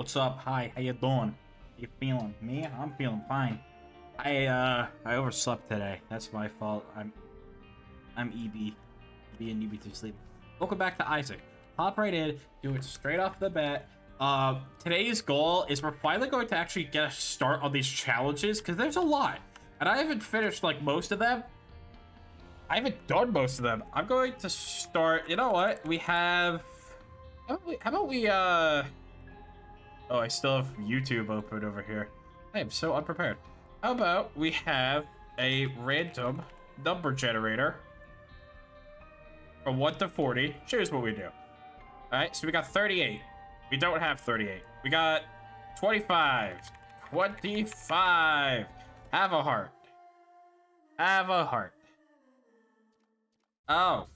What's up? Hi, how you doing? You feeling? Me? I'm feeling fine. I uh I overslept today. That's my fault. I'm I'm EB. Being EB to sleep. Welcome back to Isaac. Hop right in, do it straight off the bat. Uh, today's goal is we're finally going to actually get a start on these challenges because there's a lot. And I haven't finished like most of them. I haven't done most of them. I'm going to start. You know what? We have. How about we, how about we uh. Oh, I still have YouTube open over here. I am so unprepared. How about we have a random number generator from 1 to 40. Here's what we do. Alright, so we got 38. We don't have 38. We got 25. 25. Have a heart. Have a heart. Oh.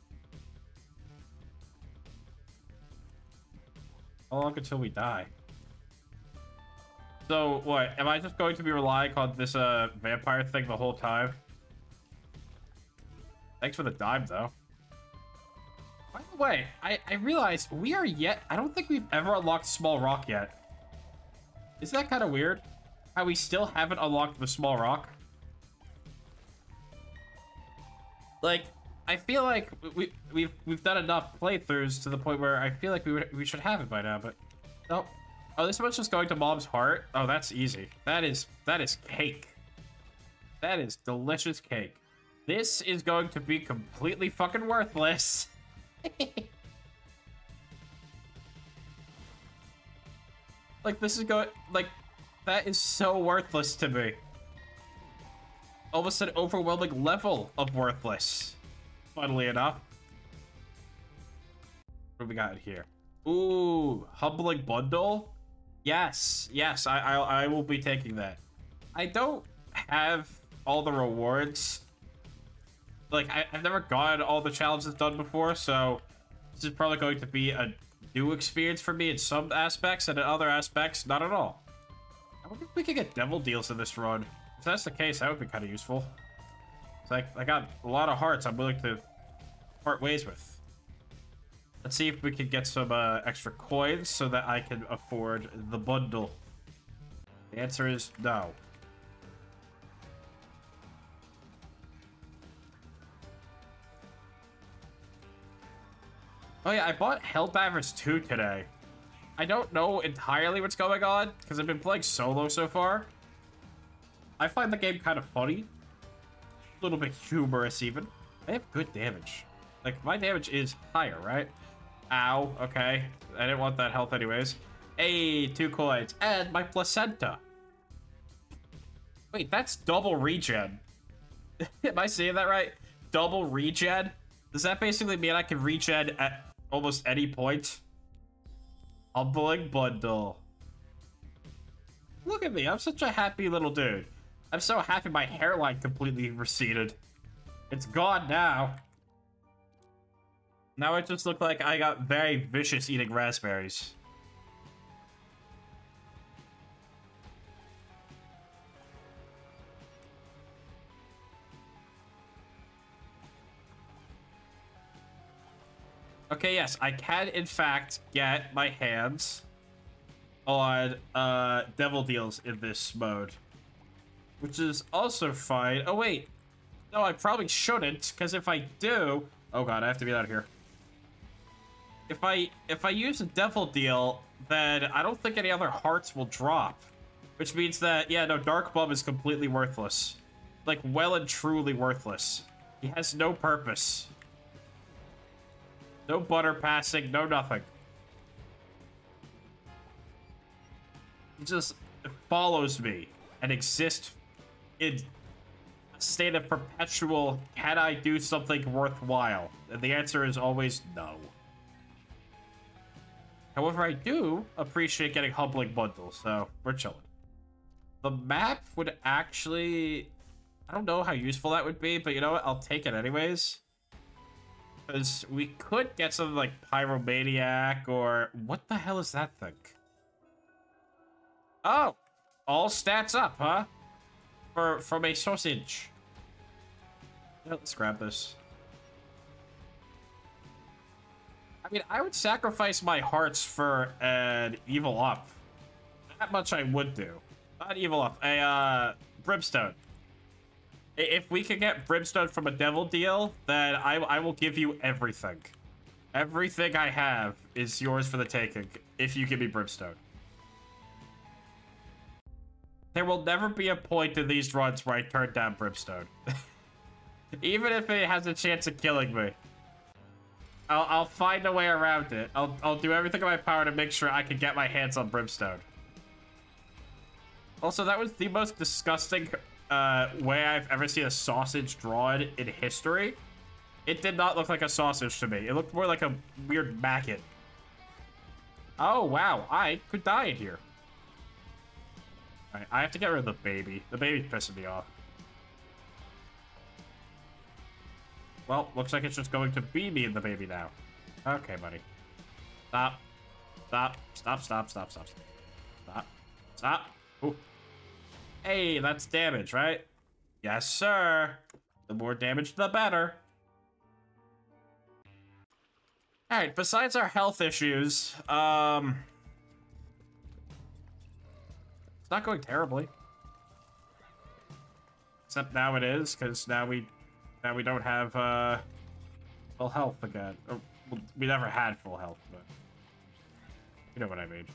How long until we die? So, what? Am I just going to be relying on this uh, vampire thing the whole time? Thanks for the dime, though. By the way, I, I realized we are yet... I don't think we've ever unlocked Small Rock yet. Isn't that kind of weird? How we still haven't unlocked the Small Rock? Like, I feel like we, we've we've done enough playthroughs to the point where I feel like we would, we should have it by now, but nope. Oh, this one's just going to Mom's heart. Oh, that's easy. That is that is cake. That is delicious cake. This is going to be completely fucking worthless. like this is going like that is so worthless to me. Almost an overwhelming level of worthless. Funnily enough. What do we got here? Ooh, humbling bundle. Yes, yes, I, I I will be taking that. I don't have all the rewards. Like I, I've never gotten all the challenges done before, so this is probably going to be a new experience for me in some aspects, and in other aspects, not at all. I wonder if we could get devil deals in this run. If that's the case, that would be kind of useful. It's like I got a lot of hearts I'm willing to part ways with. Let's see if we can get some uh, extra coins so that I can afford the bundle. The answer is no. Oh yeah, I bought Helldivers 2 today. I don't know entirely what's going on, because I've been playing solo so far. I find the game kind of funny. A little bit humorous, even. I have good damage. Like, my damage is higher, right? Ow, okay. I didn't want that health anyways. Hey, two coins. And my placenta. Wait, that's double regen. Am I saying that right? Double regen? Does that basically mean I can regen at almost any point? Humbling bundle. Look at me, I'm such a happy little dude. I'm so happy my hairline completely receded. It's gone now. Now it just looked like I got very vicious eating raspberries. Okay, yes, I can in fact get my hands on uh, devil deals in this mode. Which is also fine. Oh, wait. No, I probably shouldn't, because if I do... Oh god, I have to get out of here if I if I use a devil deal, then I don't think any other hearts will drop. Which means that, yeah, no, Dark Bum is completely worthless. Like, well and truly worthless. He has no purpose. No butter passing, no nothing. He just follows me and exists in a state of perpetual, can I do something worthwhile? And the answer is always no. However, I do appreciate getting humbling bundles, so we're chilling. The map would actually... I don't know how useful that would be, but you know what? I'll take it anyways. Because we could get something like Pyromaniac or... What the hell is that thing? Oh! All stats up, huh? For, from a sausage. Yeah, let's grab this. I mean, I would sacrifice my hearts for an evil up. that much I would do. Not evil up, A, uh, brimstone. If we can get brimstone from a devil deal, then I, I will give you everything. Everything I have is yours for the taking if you give me brimstone. There will never be a point in these runs where I turn down brimstone. Even if it has a chance of killing me. I'll, I'll find a way around it. I'll, I'll do everything in my power to make sure I can get my hands on brimstone. Also, that was the most disgusting uh, way I've ever seen a sausage drawn in history. It did not look like a sausage to me. It looked more like a weird maggot. Oh, wow. I could die in here. Alright, I have to get rid of the baby. The baby's pissing me off. Well, looks like it's just going to be me and the baby now. Okay, buddy. Stop. Stop. Stop, stop, stop, stop. Stop. Stop. Ooh. Hey, that's damage, right? Yes, sir. The more damage, the better. Alright, besides our health issues, um... It's not going terribly. Except now it is, because now we now we don't have uh, full health again. Or, well, we never had full health, but you know what I mean.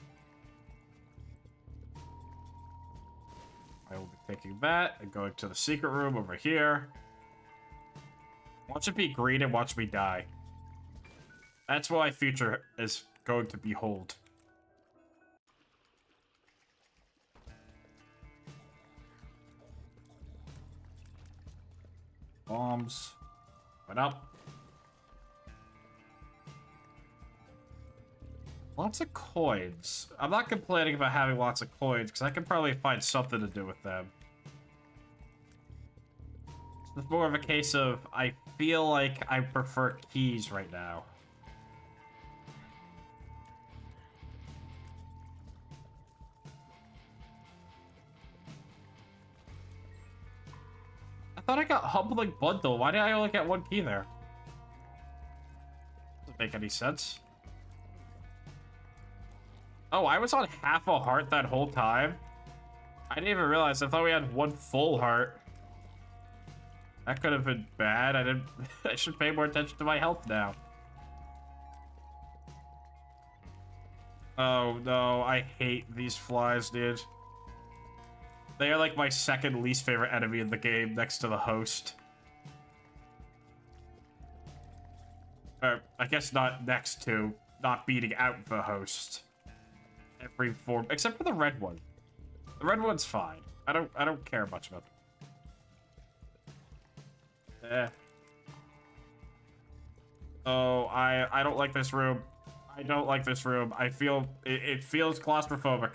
I will be taking that and going to the secret room over here. Watch it be green and watch me die. That's what my future is going to behold. Bombs. Went up. Lots of coins. I'm not complaining about having lots of coins, because I can probably find something to do with them. It's more of a case of, I feel like I prefer keys right now. Humbling Bundle. Why did I only get one key there? Doesn't make any sense. Oh, I was on half a heart that whole time? I didn't even realize. I thought we had one full heart. That could have been bad. I didn't... I should pay more attention to my health now. Oh, no. I hate these flies, dude. They are like my second least favorite enemy in the game next to the host. Or, I guess not next to, not beating out the host. Every form, except for the red one. The red one's fine. I don't, I don't care much about them. Eh. Oh, I, I don't like this room. I don't like this room. I feel, it, it feels claustrophobic.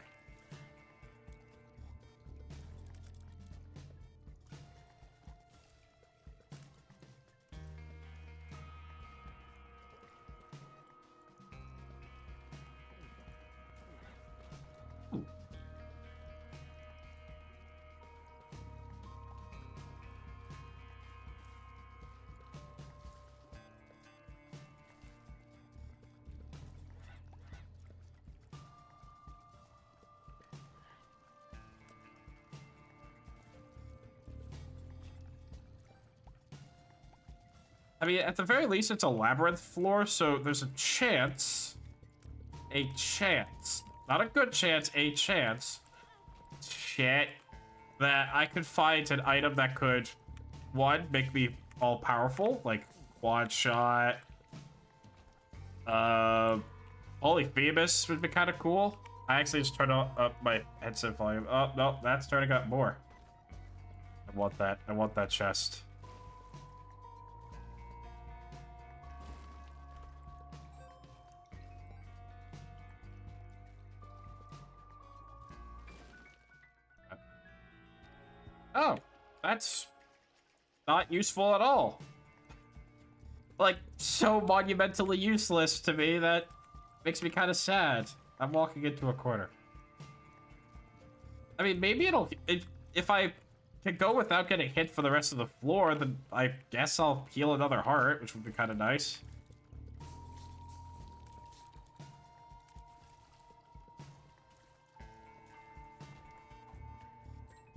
I mean, at the very least, it's a labyrinth floor, so there's a chance, a chance, not a good chance, a chance, shit, that I could find an item that could, one, make me all powerful, like quad shot, uh, Polyphemus would be kind of cool. I actually just turned up my headset volume. Oh, no, that's turning up more. I want that. I want that chest. That's not useful at all. Like, so monumentally useless to me that makes me kind of sad. I'm walking into a corner. I mean, maybe it'll... If, if I can go without getting hit for the rest of the floor, then I guess I'll heal another heart, which would be kind of nice.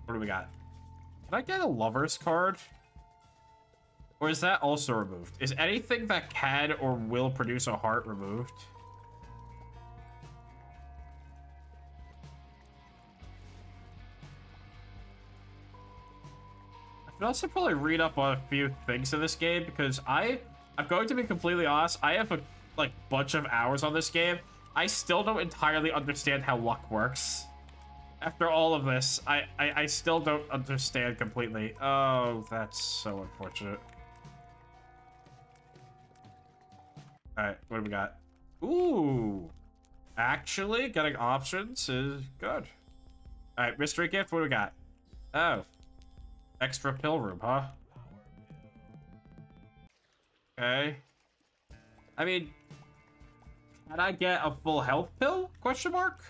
What do we got? Can I get a lover's card? Or is that also removed? Is anything that can or will produce a heart removed? I should also probably read up on a few things in this game because I, I'm going to be completely honest, I have a like bunch of hours on this game. I still don't entirely understand how luck works. After all of this, I, I, I still don't understand completely. Oh, that's so unfortunate. Alright, what do we got? Ooh. Actually, getting options is good. Alright, mystery gift, what do we got? Oh. Extra pill room, huh? Okay. I mean, can I get a full health pill? Question mark?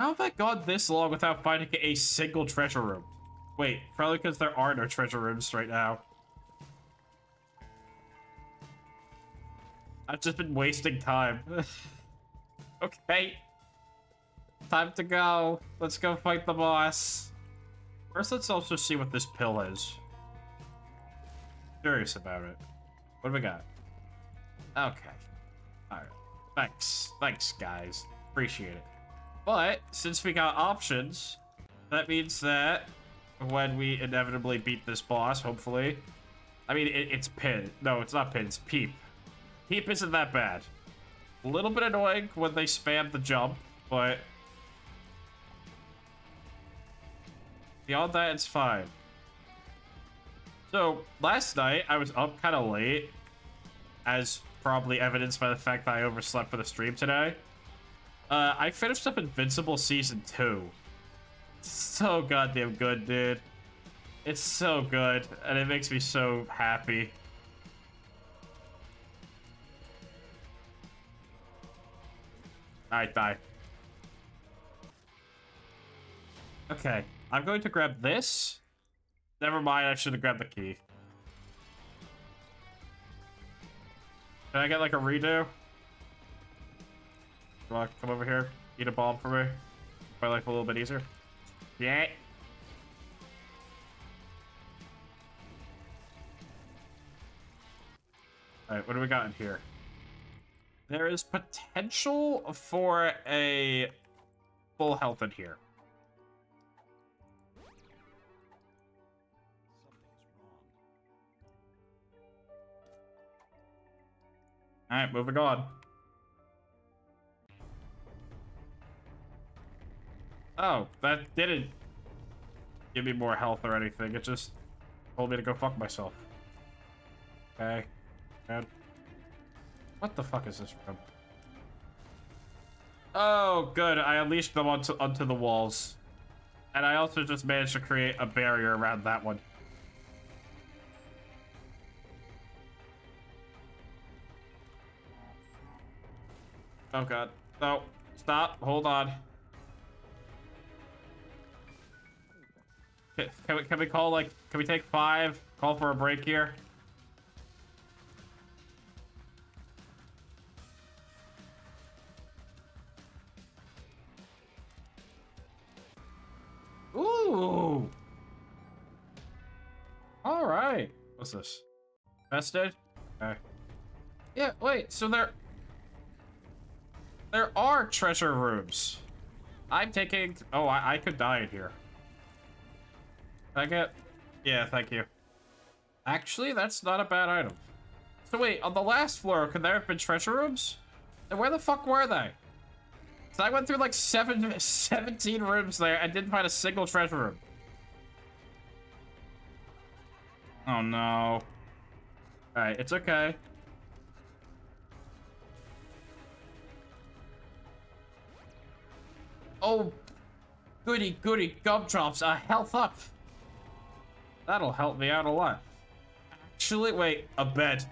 How have I gone this long without finding a single treasure room? Wait, probably because there are no treasure rooms right now. I've just been wasting time. okay. Time to go. Let's go fight the boss. First, let's also see what this pill is. Curious about it. What do we got? Okay. Alright. Thanks. Thanks, guys. Appreciate it. But since we got options, that means that when we inevitably beat this boss, hopefully, I mean, it, it's Pin. No, it's not Pin, it's Peep. Peep isn't that bad. A little bit annoying when they spam the jump, but beyond that, it's fine. So, last night, I was up kind of late, as probably evidenced by the fact that I overslept for the stream today. Uh, I finished up Invincible Season 2. So goddamn good, dude. It's so good, and it makes me so happy. Alright, die. Okay, I'm going to grab this. Never mind, I should have grabbed the key. Can I get like a redo? You wanna come over here? Eat a bomb for me? Make my life a little bit easier? Yeah. Alright, what do we got in here? There is potential for a full health in here. Alright, moving on. Oh, that didn't give me more health or anything. It just told me to go fuck myself. Okay. Man. What the fuck is this from? Oh, good. I unleashed them onto, onto the walls. And I also just managed to create a barrier around that one. Oh god. No. Stop. Hold on. Can we, can we call, like, can we take five? Call for a break here? Ooh! Alright. What's this? Vested? Okay. Yeah, wait, so there... There are treasure rooms. I'm taking... Oh, I, I could die in here. I get... Yeah, thank you. Actually, that's not a bad item. So wait, on the last floor, could there have been treasure rooms? And where the fuck were they? So I went through like seven, 17 rooms there and didn't find a single treasure room. Oh no. Alright, it's okay. Oh, goody goody gumdrops, uh, health up. That'll help me out a lot. Actually, wait, a bed.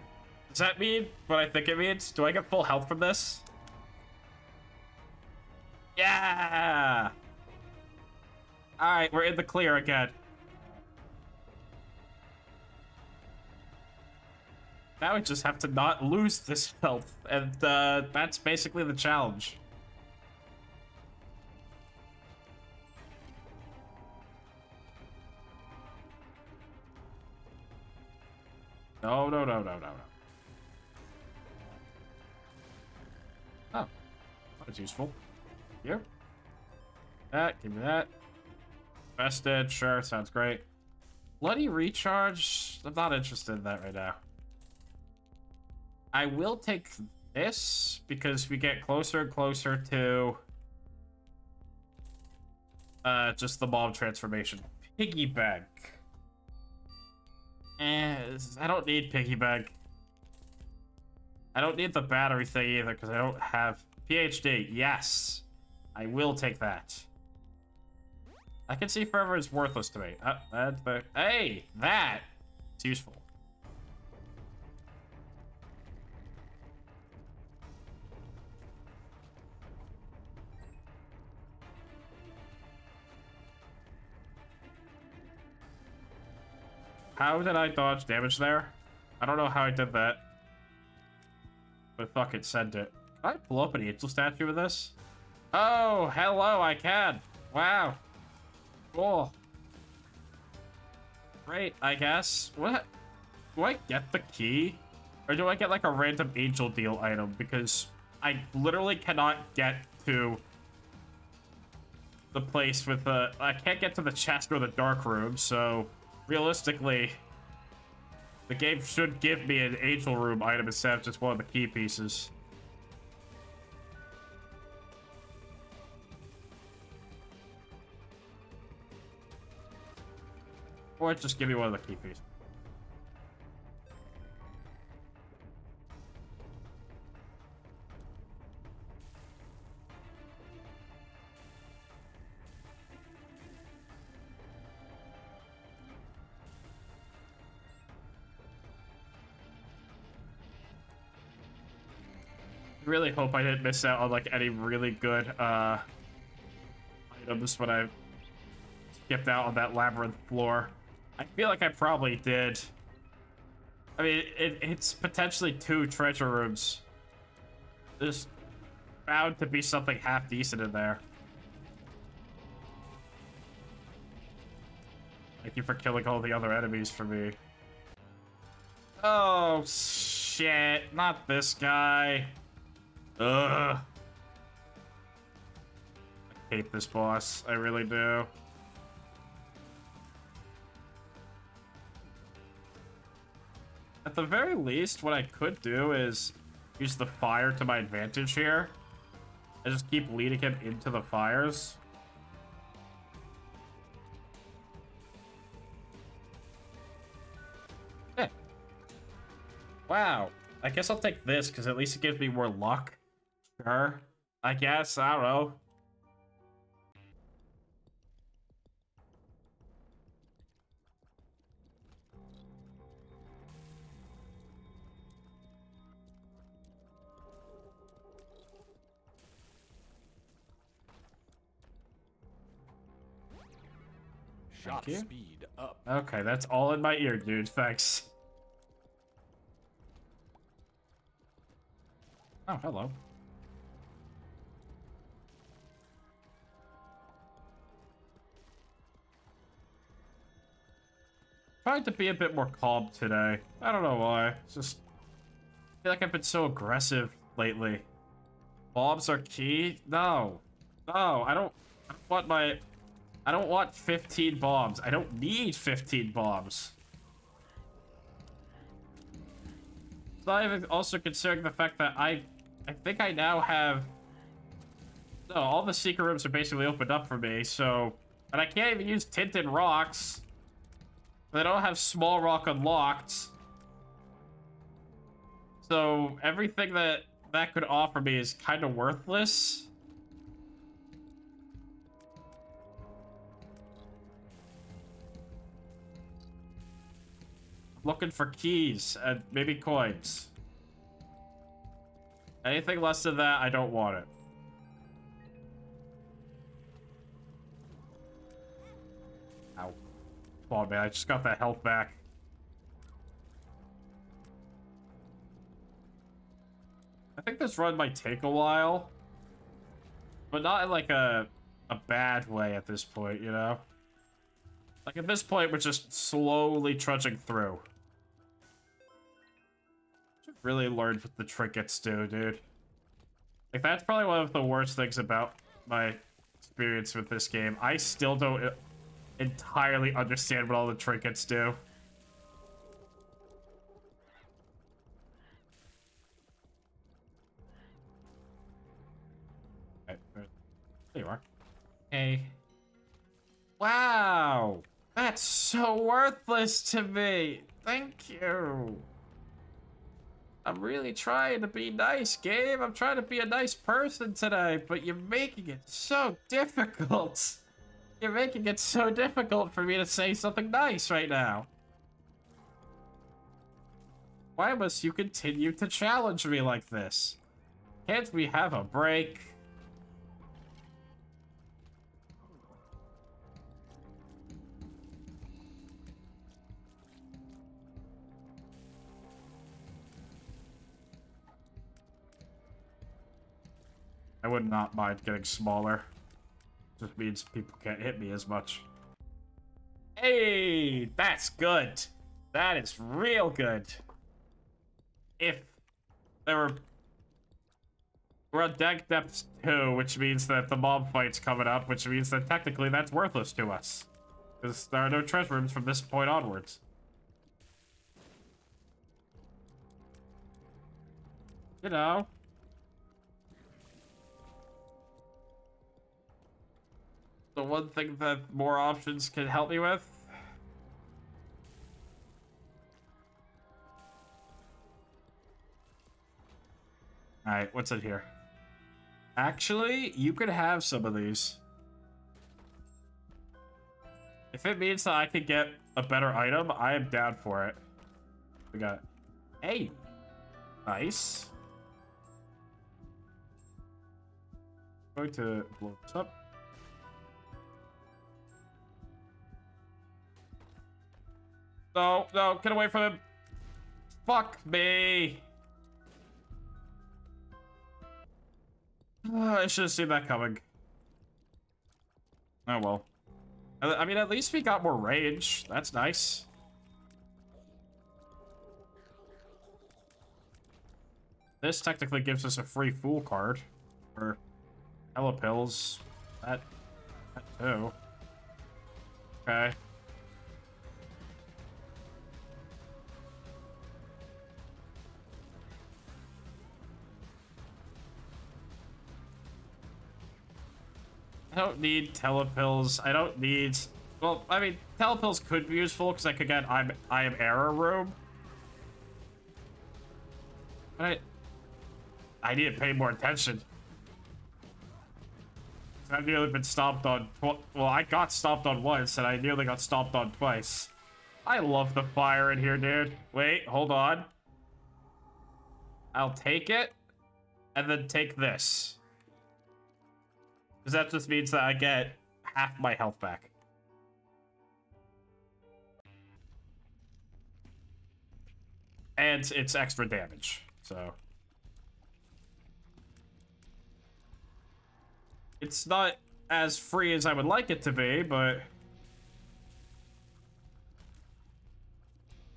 Does that mean what I think it means? Do I get full health from this? Yeah! Alright, we're in the clear again. Now we just have to not lose this health, and uh, that's basically the challenge. No, no, no, no, no, no. Oh, that's useful. Here. That, give me that. Vested, sure, sounds great. Bloody recharge, I'm not interested in that right now. I will take this because we get closer and closer to uh, just the bomb transformation. Piggy bank. Eh, I don't need piggy bank. I don't need the battery thing either because I don't have PhD. Yes, I will take that. I can see forever is worthless to me. Uh, that's the hey, that it's useful. How did I dodge damage there? I don't know how I did that. But fuck it, send it. Can I blow up an angel statue with this? Oh, hello, I can. Wow. Cool. Great, I guess. What? Do I get the key? Or do I get like a random angel deal item? Because I literally cannot get to the place with the... I can't get to the chest or the dark room, so realistically, the game should give me an angel room item instead of just one of the key pieces. Or just give me one of the key pieces. Really hope I didn't miss out on like any really good uh items when I skipped out on that labyrinth floor. I feel like I probably did. I mean, it, it's potentially two treasure rooms. There's bound to be something half decent in there. Thank you for killing all the other enemies for me. Oh, shit. Not this guy. Ugh. I hate this boss. I really do. At the very least, what I could do is use the fire to my advantage here. I just keep leading him into the fires. Eh. Wow. I guess I'll take this, because at least it gives me more luck. Sure. I guess. I don't know. Shot speed up. Okay, that's all in my ear, dude. Thanks. Oh, hello. Trying to be a bit more calm today. I don't know why. It's just... I feel like I've been so aggressive lately. Bombs are key? No. No, I don't, I don't want my... I don't want 15 bombs. I don't need 15 bombs. It's not even also considering the fact that I... I think I now have... No, all the secret rooms are basically opened up for me, so... And I can't even use tinted rocks. They don't have small rock unlocked. So everything that that could offer me is kind of worthless. looking for keys and maybe coins. Anything less than that, I don't want it. On, man. I just got that health back. I think this run might take a while. But not in like a a bad way at this point, you know? Like at this point, we're just slowly trudging through. Really learned what the trinkets do, dude. Like that's probably one of the worst things about my experience with this game. I still don't entirely understand what all the trinkets do. There you are. Hey. Wow! That's so worthless to me! Thank you! I'm really trying to be nice, Gabe. I'm trying to be a nice person today, but you're making it so difficult. You're making it so difficult for me to say something nice right now. Why must you continue to challenge me like this? Can't we have a break? I would not mind getting smaller. Just means people can't hit me as much. Hey, that's good. That is real good. If there were... We're on deck depth 2, which means that the Mom fight's coming up, which means that technically that's worthless to us. Because there are no treasure rooms from this point onwards. You know, the one thing that more options can help me with. Alright, what's in here? Actually, you could have some of these. If it means that I could get a better item, I am down for it. We got... Hey! Nice. Going to blow this up. No, no, get away from him. Fuck me. Ah, I should have seen that coming. Oh well. I mean, at least we got more range. That's nice. This technically gives us a free fool card. Or hella pills. That, that too. Okay. Don't need telepills. I don't need... Well, I mean, telepills could be useful because I could get I'm I am error room. But I, I need to pay more attention. I've nearly been stomped on. Well, I got stomped on once, and I nearly got stomped on twice. I love the fire in here, dude. Wait, hold on. I'll take it, and then take this. Because that just means that I get half my health back. And it's extra damage, so... It's not as free as I would like it to be, but...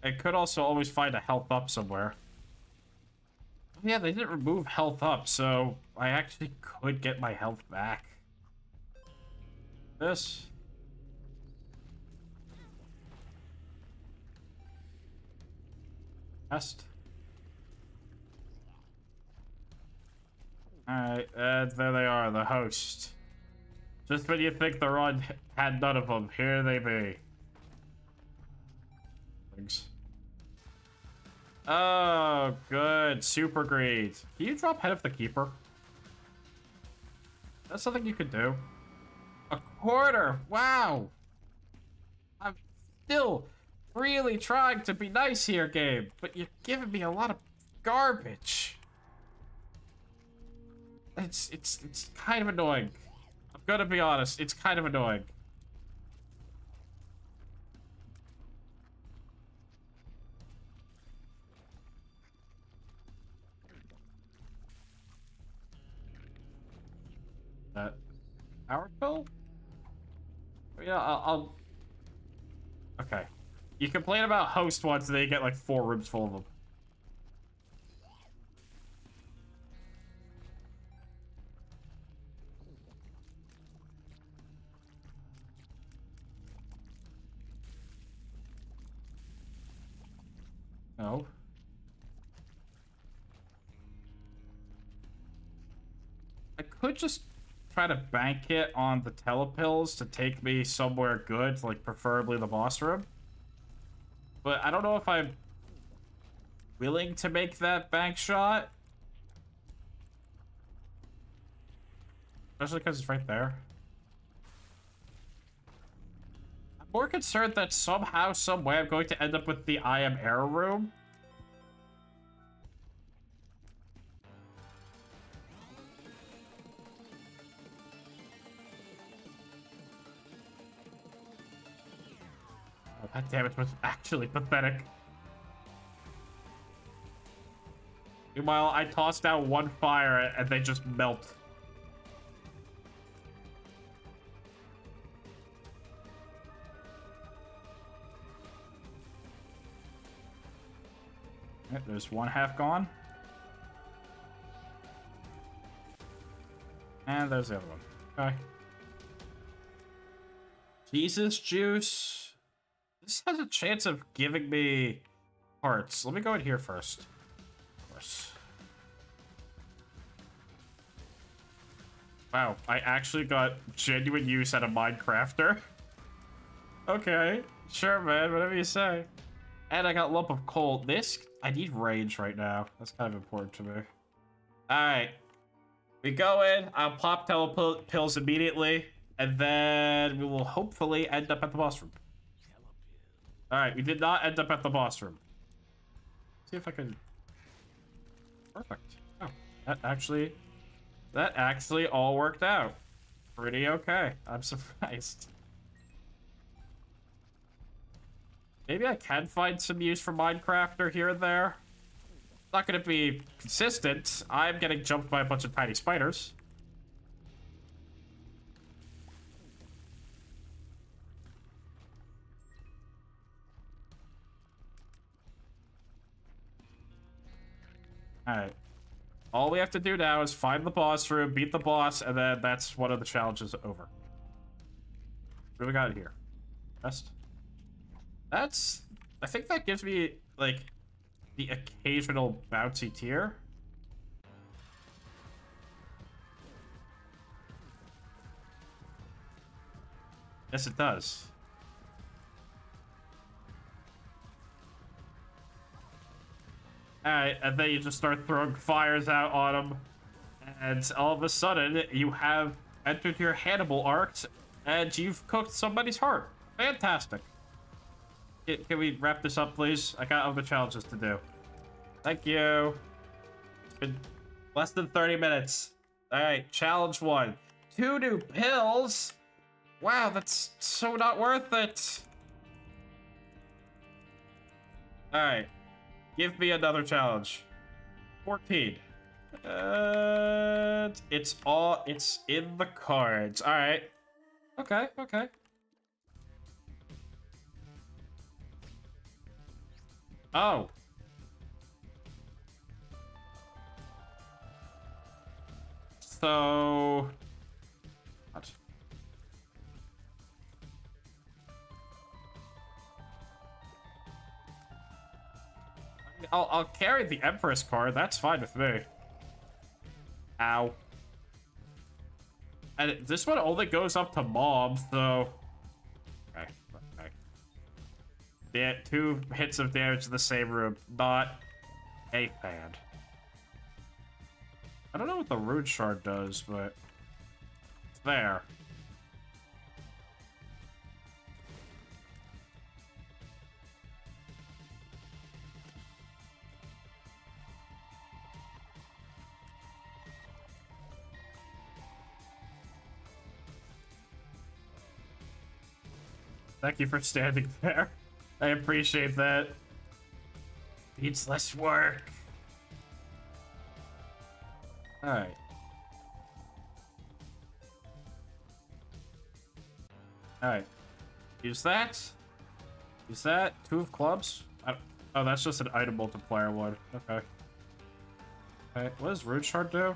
I could also always find a health up somewhere. Yeah, they didn't remove health up, so I actually could get my health back this. Test. Alright, uh, there they are, the host. Just when you think the run had none of them, here they be. Thanks. Oh, good. Super great. Can you drop head of the keeper? That's something you could do. Hoarder. Wow. I'm still really trying to be nice here, game, but you're giving me a lot of garbage. It's it's it's kind of annoying. I'm gonna be honest, it's kind of annoying. Uh, power pill? Yeah, I'll, I'll... Okay. You complain about host once and they get like four rooms full of them. No. I could just try to bank it on the telepills to take me somewhere good, like preferably the boss room. But I don't know if I'm willing to make that bank shot. Especially because it's right there. I'm more concerned that somehow, someway, I'm going to end up with the I am error room. That damage was actually pathetic. Meanwhile, I tossed out one fire and they just melt. there's one half gone. And there's the other one. Okay. Jesus juice. This has a chance of giving me hearts. Let me go in here first. Of course. Wow, I actually got genuine use out of Minecrafter. okay, sure, man, whatever you say. And I got lump of coal. This, I need range right now. That's kind of important to me. Alright. We go in, I'll pop telepills immediately, and then we will hopefully end up at the boss room. Alright, we did not end up at the boss room. see if I can... Perfect. Oh, that actually... That actually all worked out. Pretty okay. I'm surprised. Maybe I can find some use for Minecrafter here and there. Not gonna be consistent. I'm getting jumped by a bunch of tiny spiders. Alright. All we have to do now is find the boss room, beat the boss, and then that's one of the challenges over. What do we got here? Best. That's... I think that gives me, like, the occasional bouncy tear. Yes, it does. Alright, and then you just start throwing fires out on them. And all of a sudden, you have entered your Hannibal arc, and you've cooked somebody's heart. Fantastic. Can, we wrap this up, please? I got other challenges to do. Thank you. It's been less than 30 minutes. Alright, challenge one. Two new pills? Wow, that's so not worth it. Alright. Give me another challenge. 14. Uh, it's all, it's in the cards. All right. Okay, okay. Oh. So... I'll, I'll carry the Empress card. That's fine with me. Ow. And this one only goes up to Mom, so... Okay, okay. Yeah, two hits of damage in the same room. Not a fan. I don't know what the Rune Shard does, but... It's there. Thank you for standing there. I appreciate that. Needs less work. Alright. Alright. Use that. Use that. Two of clubs. Oh, that's just an item multiplier one. Okay. Okay, what does Rune Shard do?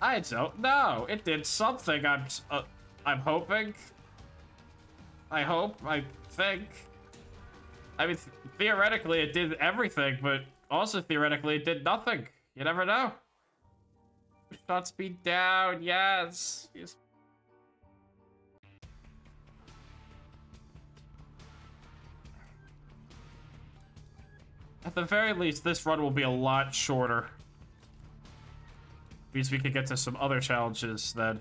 I don't know. It did something. I'm, uh, I'm hoping. I hope. I think. I mean, th theoretically, it did everything, but also theoretically, it did nothing. You never know. Shot speed down. Yes. yes. At the very least, this run will be a lot shorter. Means we could get to some other challenges then.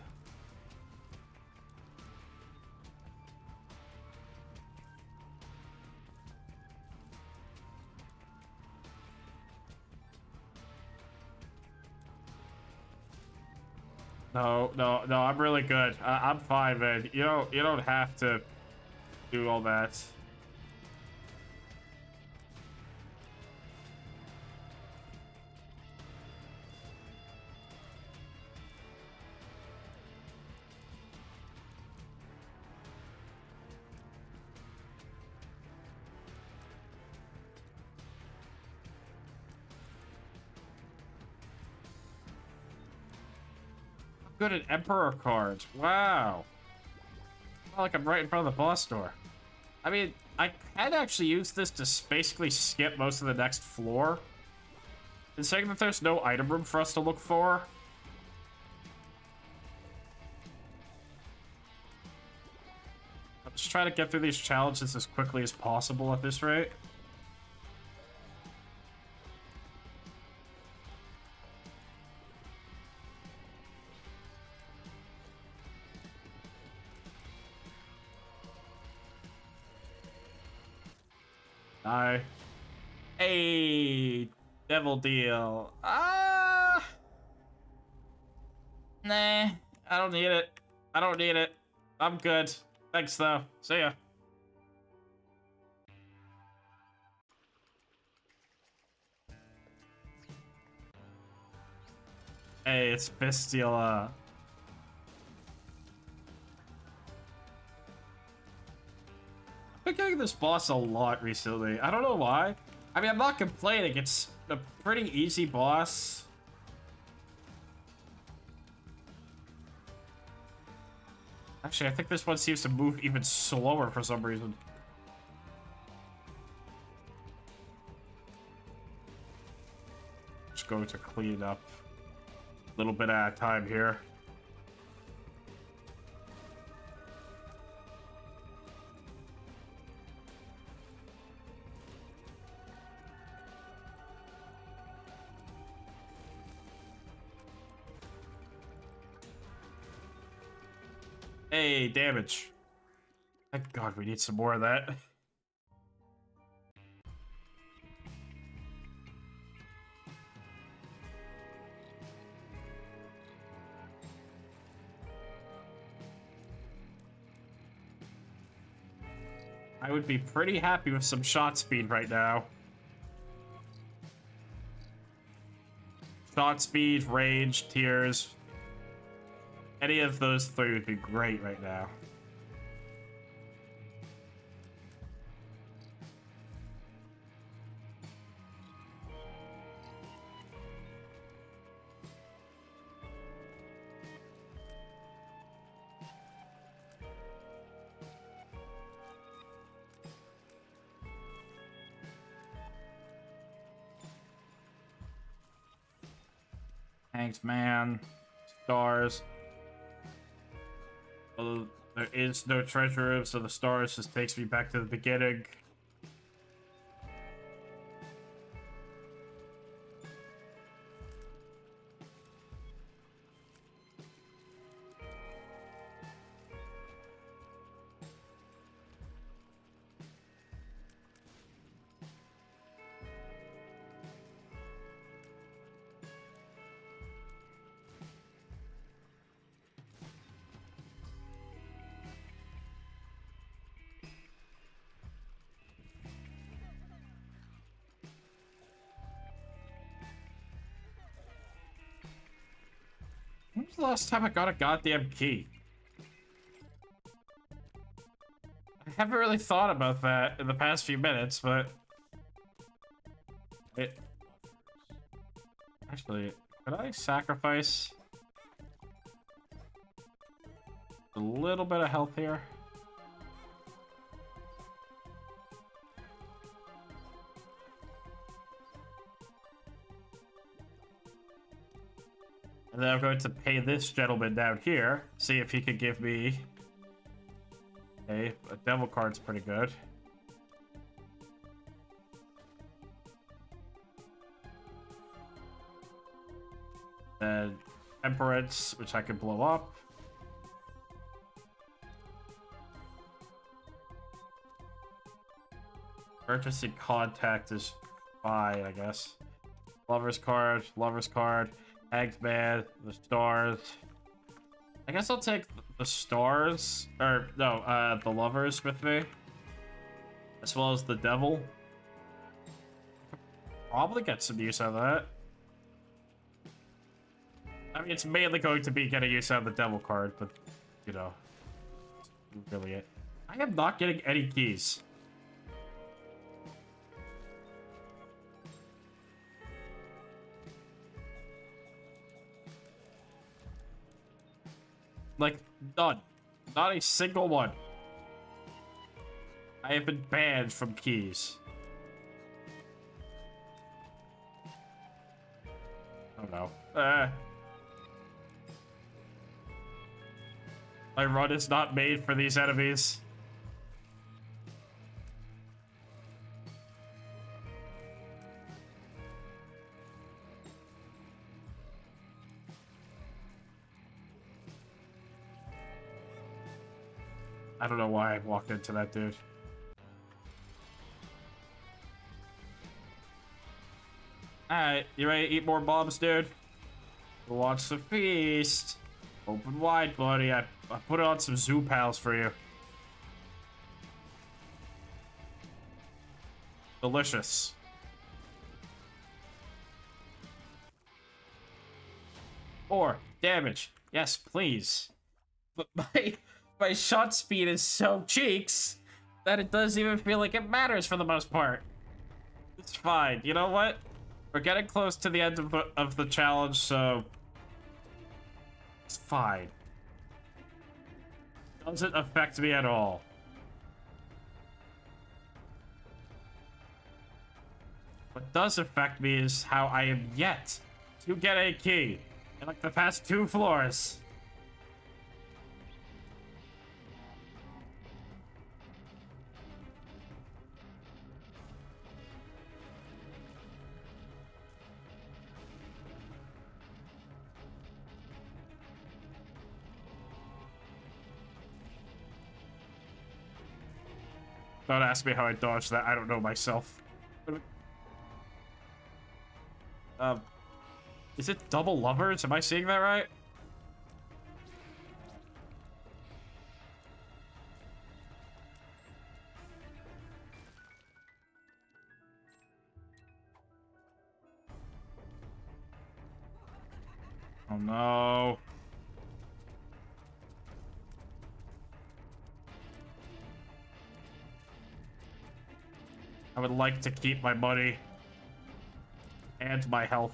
No, no, no, I'm really good. I I'm fine, man. You don't, you don't have to do all that. Good at Emperor cards. Wow. like I'm right in front of the boss door. I mean, I can actually use this to basically skip most of the next floor. And saying that there's no item room for us to look for. I'm just trying to get through these challenges as quickly as possible at this rate. Devil deal. Ah. Nah, I don't need it. I don't need it. I'm good. Thanks, though. See ya. Hey, it's Fistula. been getting this boss a lot recently. I don't know why. I mean, I'm not complaining. It's a pretty easy boss. Actually, I think this one seems to move even slower for some reason. Just going to clean up a little bit at a time here. Damage. Thank God we need some more of that. I would be pretty happy with some shot speed right now. Shot speed, range, tears, any of those three would be great right now. Thanks, man. Stars. There is no treasure room, so the stars just takes me back to the beginning. When was the last time I got a goddamn key? I haven't really thought about that in the past few minutes, but... It... Actually, could I sacrifice... A little bit of health here? And then I'm going to pay this gentleman down here, see if he could give me... Okay, a devil card's pretty good. Then Temperance, which I could blow up. Emergency contact is fine, I guess. Lover's card, lover's card. Eggman, the stars. I guess I'll take the stars, or no, uh, the lovers with me, as well as the devil. Probably get some use out of that. I mean, it's mainly going to be getting use out of the devil card, but, you know, really it. I am not getting any keys. Like, none. Not a single one. I have been banned from keys. Oh no. Uh, my run is not made for these enemies. I don't know why I walked into that dude. Alright, you ready to eat more bombs, dude? Who wants to feast? Open wide, buddy. I, I put on some zoo pals for you. Delicious. Or damage. Yes, please. But my my shot speed is so cheeks that it doesn't even feel like it matters for the most part. It's fine. You know what? We're getting close to the end of the, of the challenge, so... It's fine. Doesn't affect me at all. What does affect me is how I am yet to get a key in like the past two floors. Ask me how I dodged that. I don't know myself. Um, is it double lovers? Am I seeing that right? Like to keep my money and my health.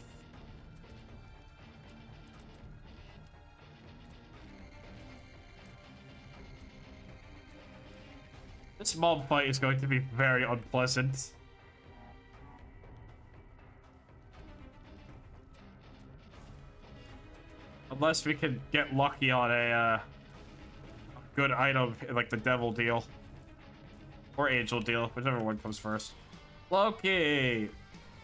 This mob fight is going to be very unpleasant. Unless we can get lucky on a uh, good item, like the devil deal. Or Angel deal, whichever one comes first. Loki!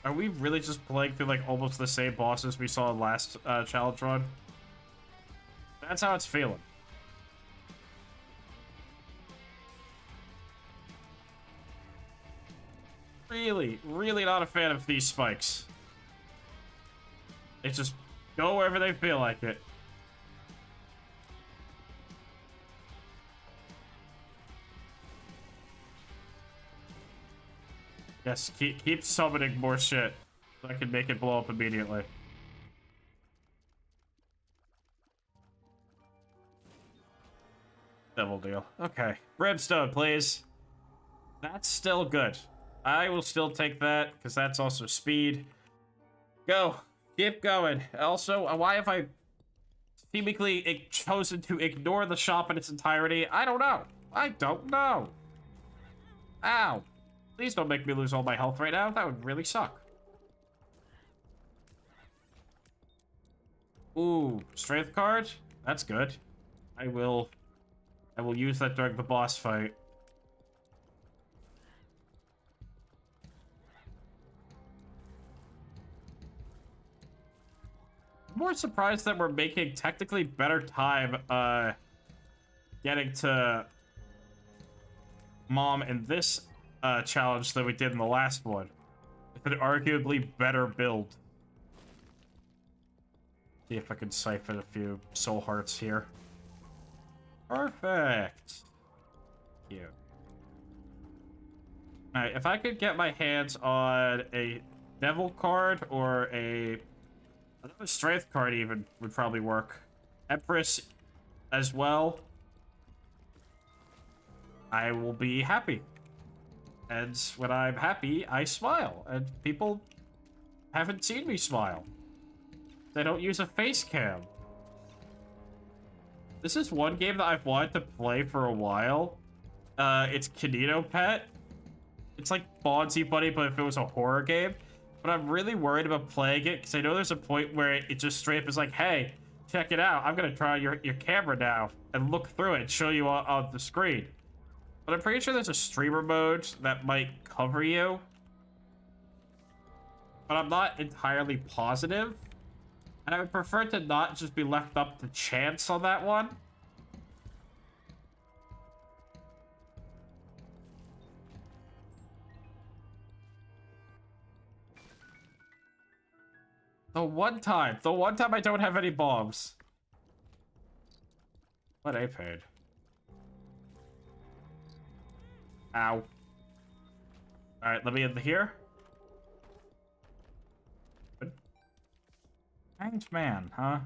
Are we really just playing through like almost the same bosses we saw last uh, challenge run? That's how it's feeling. Really, really not a fan of these spikes. They just go wherever they feel like it. Yes, keep, keep summoning more shit. So I can make it blow up immediately. Devil deal. Okay. Brimstone, please. That's still good. I will still take that, because that's also speed. Go. Keep going. Also, uh, why have I seemingly chosen to ignore the shop in its entirety? I don't know. I don't know. Ow. Please don't make me lose all my health right now. That would really suck. Ooh, strength card? That's good. I will... I will use that during the boss fight. I'm more surprised that we're making technically better time, uh... Getting to... Mom in this, uh, challenge than we did in the last one. With an arguably better build. See if I can siphon a few soul hearts here. Perfect. Cute. Alright, if I could get my hands on a devil card or a another strength card even would probably work. Empress as well. I will be happy. And when I'm happy, I smile. And people haven't seen me smile. They don't use a face cam. This is one game that I've wanted to play for a while. Uh, it's Kinito Pet. It's like Bonzi Buddy, but if it was a horror game. But I'm really worried about playing it because I know there's a point where it, just straight up is like, hey, check it out. I'm gonna try your, your camera now and look through it and show you on, on the screen. But I'm pretty sure there's a streamer mode that might cover you. But I'm not entirely positive. And I would prefer to not just be left up to chance on that one. The one time. The one time I don't have any bombs. What I paid. Ow. Alright, let me in here. Hanged man, huh?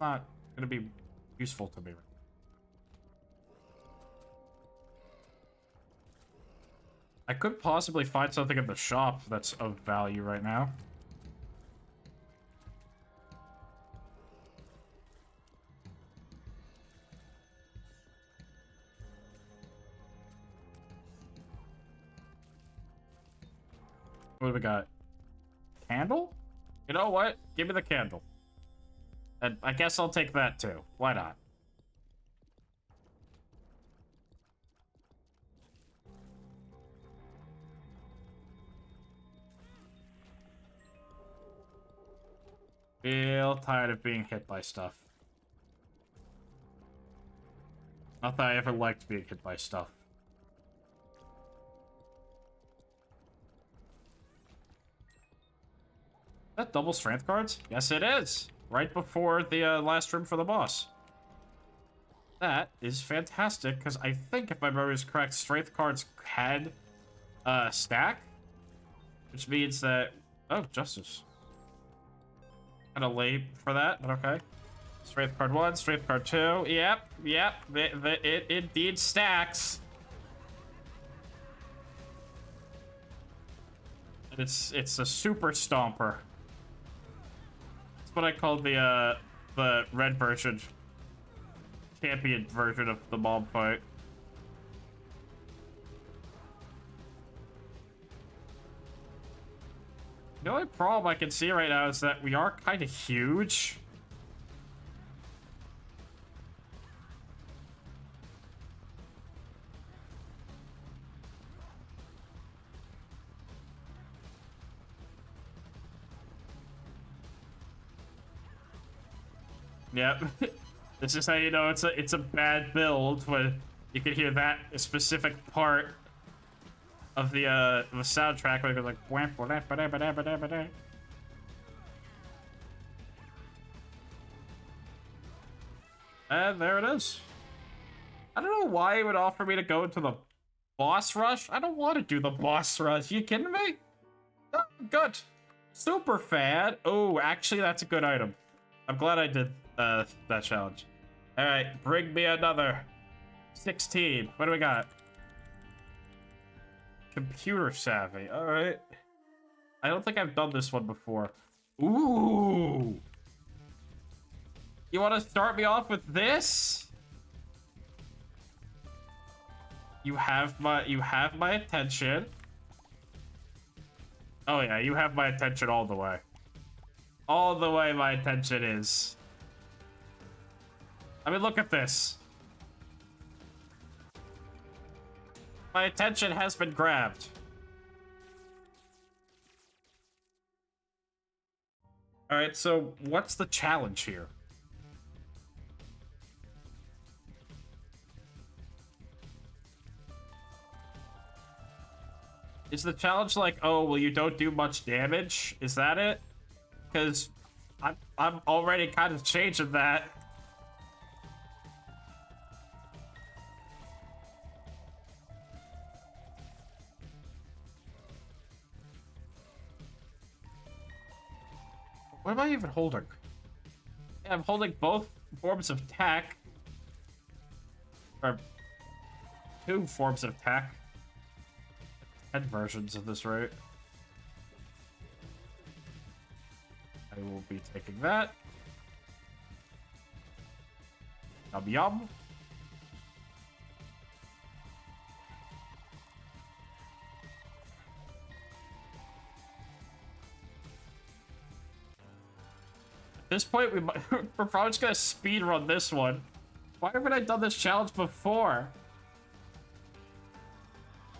Not gonna be useful to me. I could possibly find something in the shop that's of value right now. What do we got? Candle? You know what? Give me the candle. And I guess I'll take that too. Why not? Feel tired of being hit by stuff. Not that I ever liked being hit by stuff. That double strength cards? Yes, it is. Right before the uh, last room for the boss. That is fantastic, because I think, if my memory is correct, strength cards had uh, stack. Which means that... Oh, Justice. Kind of late for that, but okay. Strength card 1, strength card 2. Yep, yep, it, it, it indeed stacks. And it's, it's a super stomper what I call the uh, the red version, champion version of the mob fight. The only problem I can see right now is that we are kind of huge. Yep. this is how you know it's a it's a bad build when you can hear that specific part of the uh the soundtrack where it goes like And there it is. I don't know why it would offer me to go into the boss rush. I don't want to do the boss rush. You kidding me? Oh, good. Super fan. Oh, actually, that's a good item. I'm glad I did uh, that challenge. All right, bring me another. 16. What do we got? Computer savvy. All right. I don't think I've done this one before. Ooh. You want to start me off with this? You have my you have my attention. Oh yeah, you have my attention all the way. All the way my attention is. I mean, look at this. My attention has been grabbed. Alright, so what's the challenge here? Is the challenge like, oh, well, you don't do much damage? Is that it? Because I'm, I'm already kind of changing that. What am I even holding? Yeah, I'm holding both forms of tech. Or two forms of tech. Ten versions of this, right? I will be taking that. Yum yum. This point, we might, we're probably just gonna speed run this one. Why haven't I done this challenge before?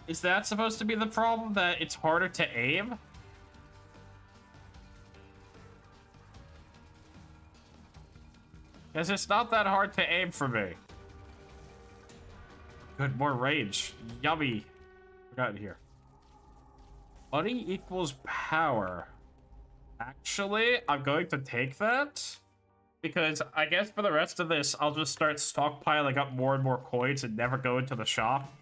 Is that supposed to be the problem, that it's harder to aim? Because it's not that hard to aim for me. Good, more range. Yummy. Forgotten here. Money equals power. Actually, I'm going to take that. Because I guess for the rest of this, I'll just start stockpiling up more and more coins and never go into the shop.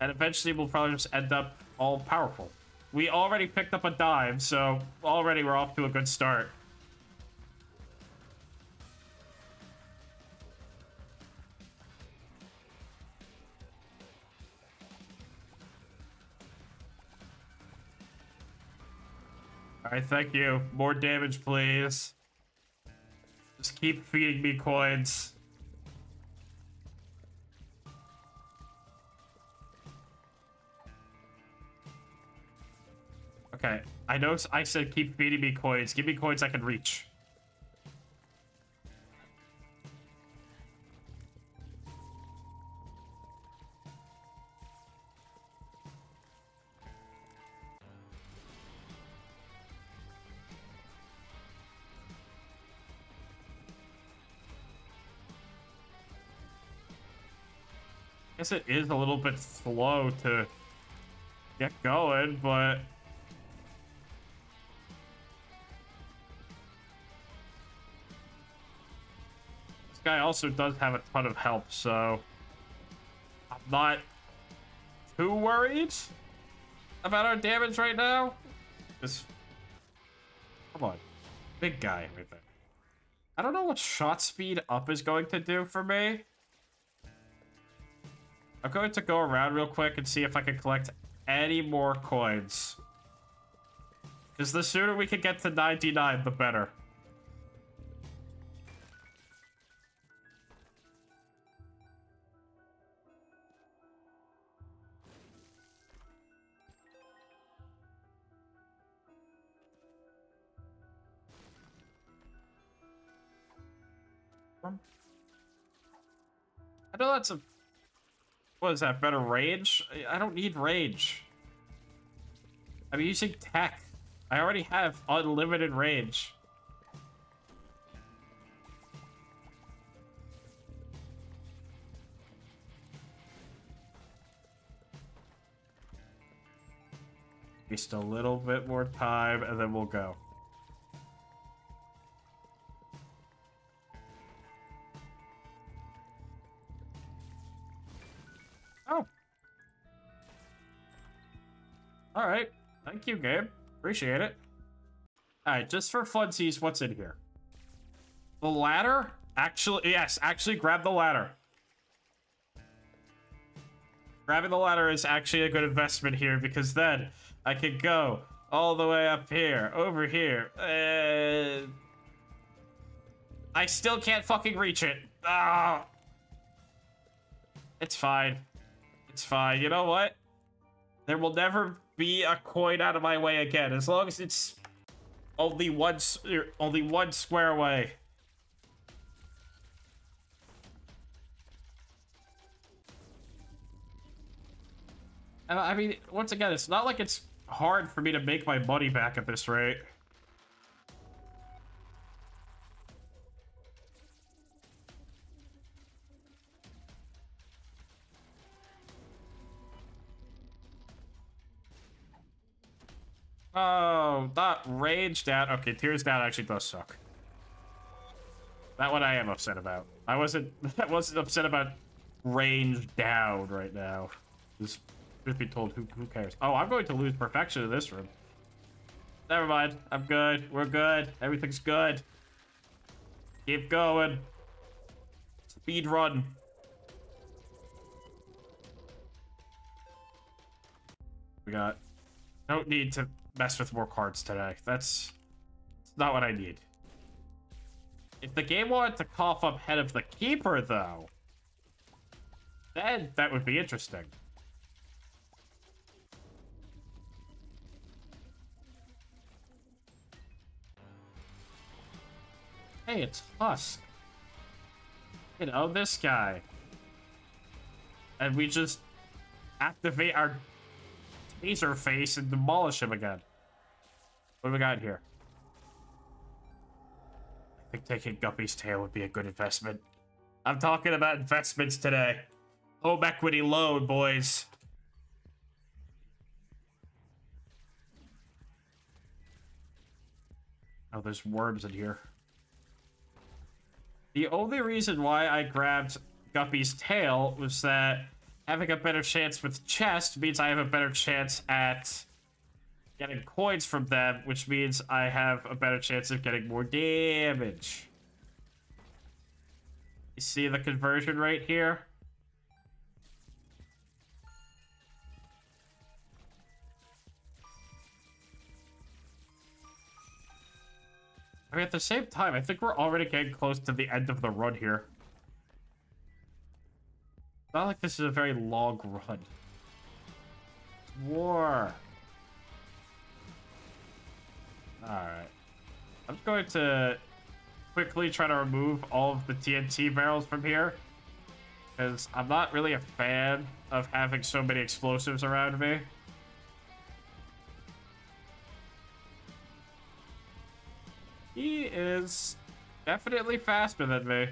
And eventually we'll probably just end up all powerful. We already picked up a dive, so already we're off to a good start. Alright, thank you. More damage, please. Just keep feeding me coins. Okay, I know I said keep feeding me coins. Give me coins I can reach. Guess it is a little bit slow to get going, but... This guy also does have a ton of help, so... I'm not too worried about our damage right now. Just... Come on. Big guy right there. I don't know what shot speed up is going to do for me. I'm going to go around real quick and see if I can collect any more coins. Because the sooner we can get to 99, the better. I know that's a what is that, better rage? I don't need rage. I'm using tech. I already have unlimited rage. Just a little bit more time and then we'll go. All right. Thank you, Gabe. Appreciate it. All right, just for funsies, what's in here? The ladder? Actually, yes, actually grab the ladder. Grabbing the ladder is actually a good investment here because then I could go all the way up here, over here. Uh, I still can't fucking reach it. Ah. It's fine. It's fine. You know what? There will never be a coin out of my way again, as long as it's only one, only one square away. And I mean, once again, it's not like it's hard for me to make my money back at this rate. Oh, that rage down. Okay, tears down actually does suck. That one I am upset about. I wasn't. I wasn't upset about range down right now. Just truth be told, who who cares? Oh, I'm going to lose perfection in this room. Never mind. I'm good. We're good. Everything's good. Keep going. Speed run. We got. Don't need to mess with more cards today. That's, that's not what I need. If the game wanted to cough up head of the keeper, though, then that would be interesting. Hey, it's Husk. You know, this guy. And we just activate our taser face and demolish him again. What do we got here? I think taking Guppy's tail would be a good investment. I'm talking about investments today. Home equity loan, boys. Oh, there's worms in here. The only reason why I grabbed Guppy's tail was that having a better chance with chest means I have a better chance at getting coins from them, which means I have a better chance of getting more damage. You see the conversion right here? I mean, at the same time, I think we're already getting close to the end of the run here. Not like this is a very long run. War. Alright. I'm just going to quickly try to remove all of the TNT barrels from here. Because I'm not really a fan of having so many explosives around me. He is definitely faster than me.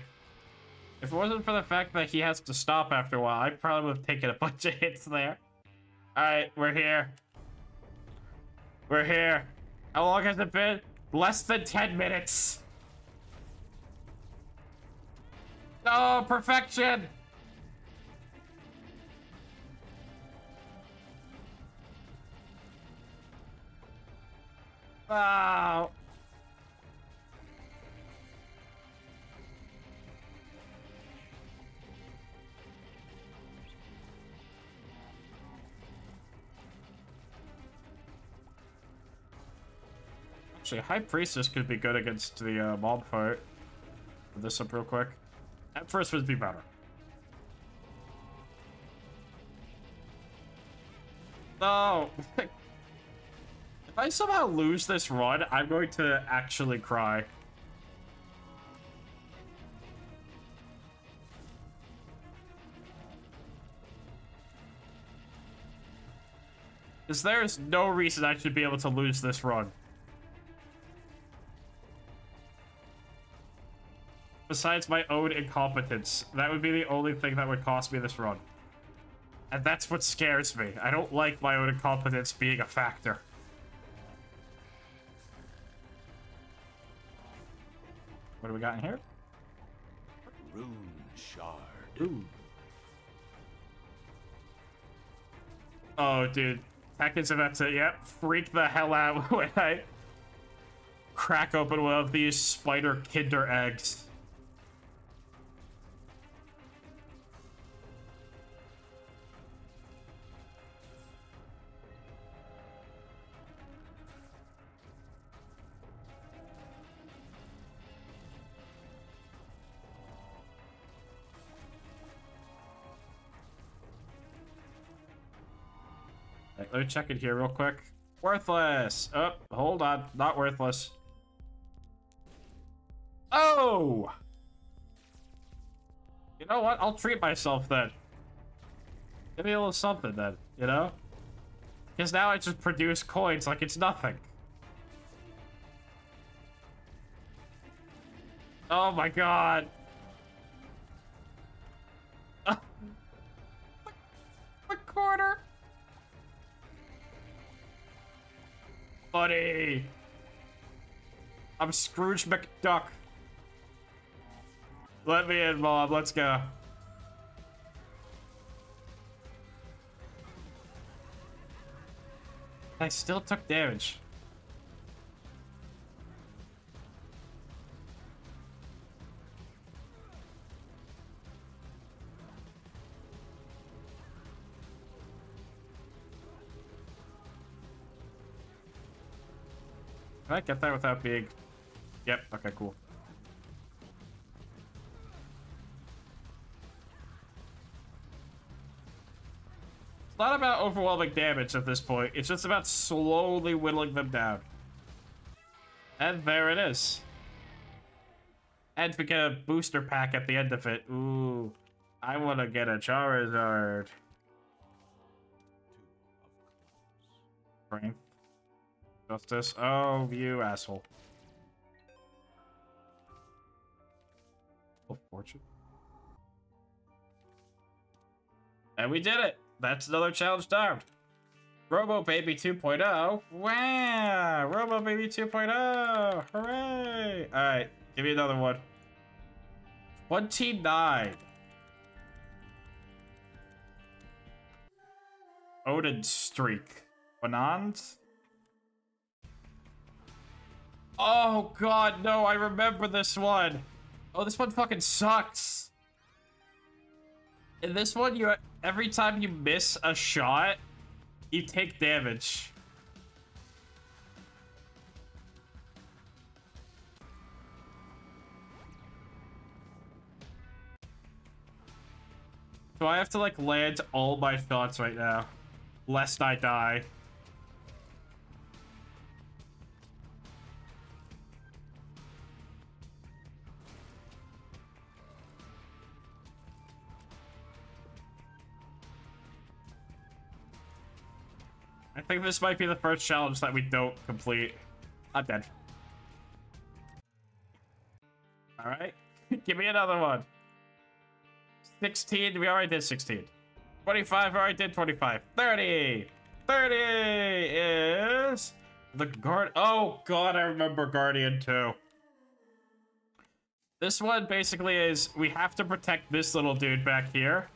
If it wasn't for the fact that he has to stop after a while, I probably would have taken a bunch of hits there. Alright, we're here. We're here. How long has it been? Less than 10 minutes. Oh, perfection! Wow. Actually, High Priestess could be good against the uh, mob fight. Put this up real quick. At first would be better. No! if I somehow lose this run, I'm going to actually cry. Because there's no reason I should be able to lose this run. Besides my own incompetence. That would be the only thing that would cost me this run. And that's what scares me. I don't like my own incompetence being a factor. What do we got in here? Rune shard. Ooh. Oh, dude. Tekken's about to, yep, freak the hell out when I crack open one of these spider kinder eggs. Right, let me check it here real quick. Worthless. Oh, hold on. Not worthless. Oh! You know what? I'll treat myself then. Give me a little something then, you know? Because now I just produce coins like it's nothing. Oh my god. I'm Scrooge McDuck. Let me in, Mom. Let's go. I still took damage. I get that without being... Yep, okay, cool. It's not about overwhelming damage at this point. It's just about slowly whittling them down. And there it is. And we get a booster pack at the end of it. Ooh, I want to get a Charizard. Strength. Justice. Oh, you asshole. Oh, fortune. And we did it! That's another challenge down. Robo Baby 2.0. Wow! Robo Baby 2.0! Hooray! Alright, give me another one. 29. Onan's Streak. Bonans? Oh god, no, I remember this one. Oh, this one fucking sucks. In this one, you every time you miss a shot, you take damage. So I have to like land all my shots right now, lest I die. I think this might be the first challenge that we don't complete. I'm dead. Alright. Give me another one. 16. We already did 16. 25. We already did 25. 30. 30 is... The guard... Oh, God, I remember Guardian too. This one basically is we have to protect this little dude back here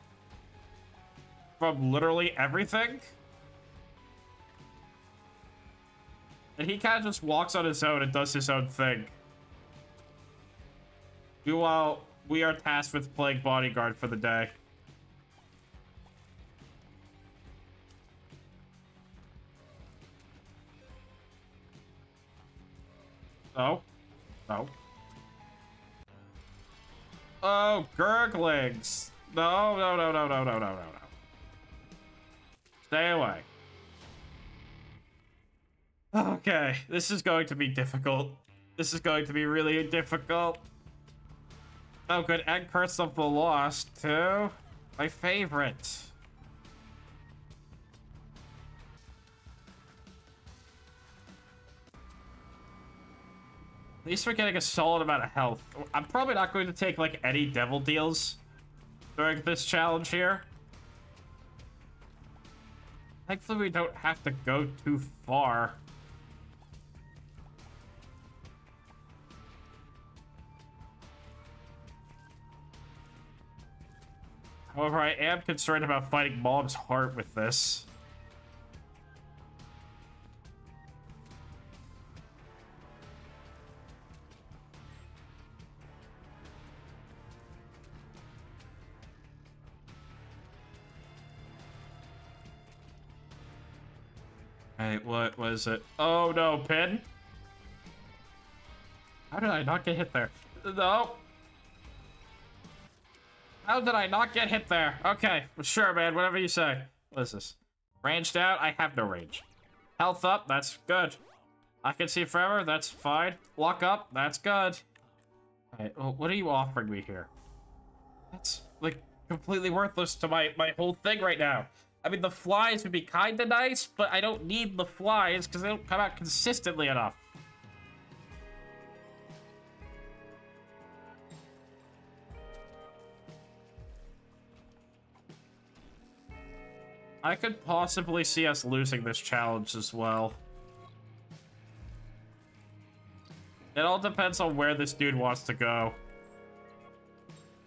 from literally everything. And he kind of just walks on his own and does his own thing. Meanwhile, we are tasked with playing bodyguard for the day. Oh. Oh. Oh, gurglings. No, no, no, no, no, no, no, no, no. Stay away. Okay, this is going to be difficult. This is going to be really difficult. Oh, good. And Curse of the Lost, too. My favorite. At least we're getting a solid amount of health. I'm probably not going to take, like, any devil deals during this challenge here. Thankfully, we don't have to go too far. However, I am concerned about fighting Mom's heart with this. Hey, what was it? Oh no, pin? How did I not get hit there? No. How did I not get hit there? Okay, sure, man. Whatever you say. What is this? Ranged out, I have no range. Health up, that's good. I can see forever, that's fine. Luck up, that's good. Alright, well, what are you offering me here? That's, like, completely worthless to my, my whole thing right now. I mean, the flies would be kinda nice, but I don't need the flies because they don't come out consistently enough. I could possibly see us losing this challenge as well. It all depends on where this dude wants to go.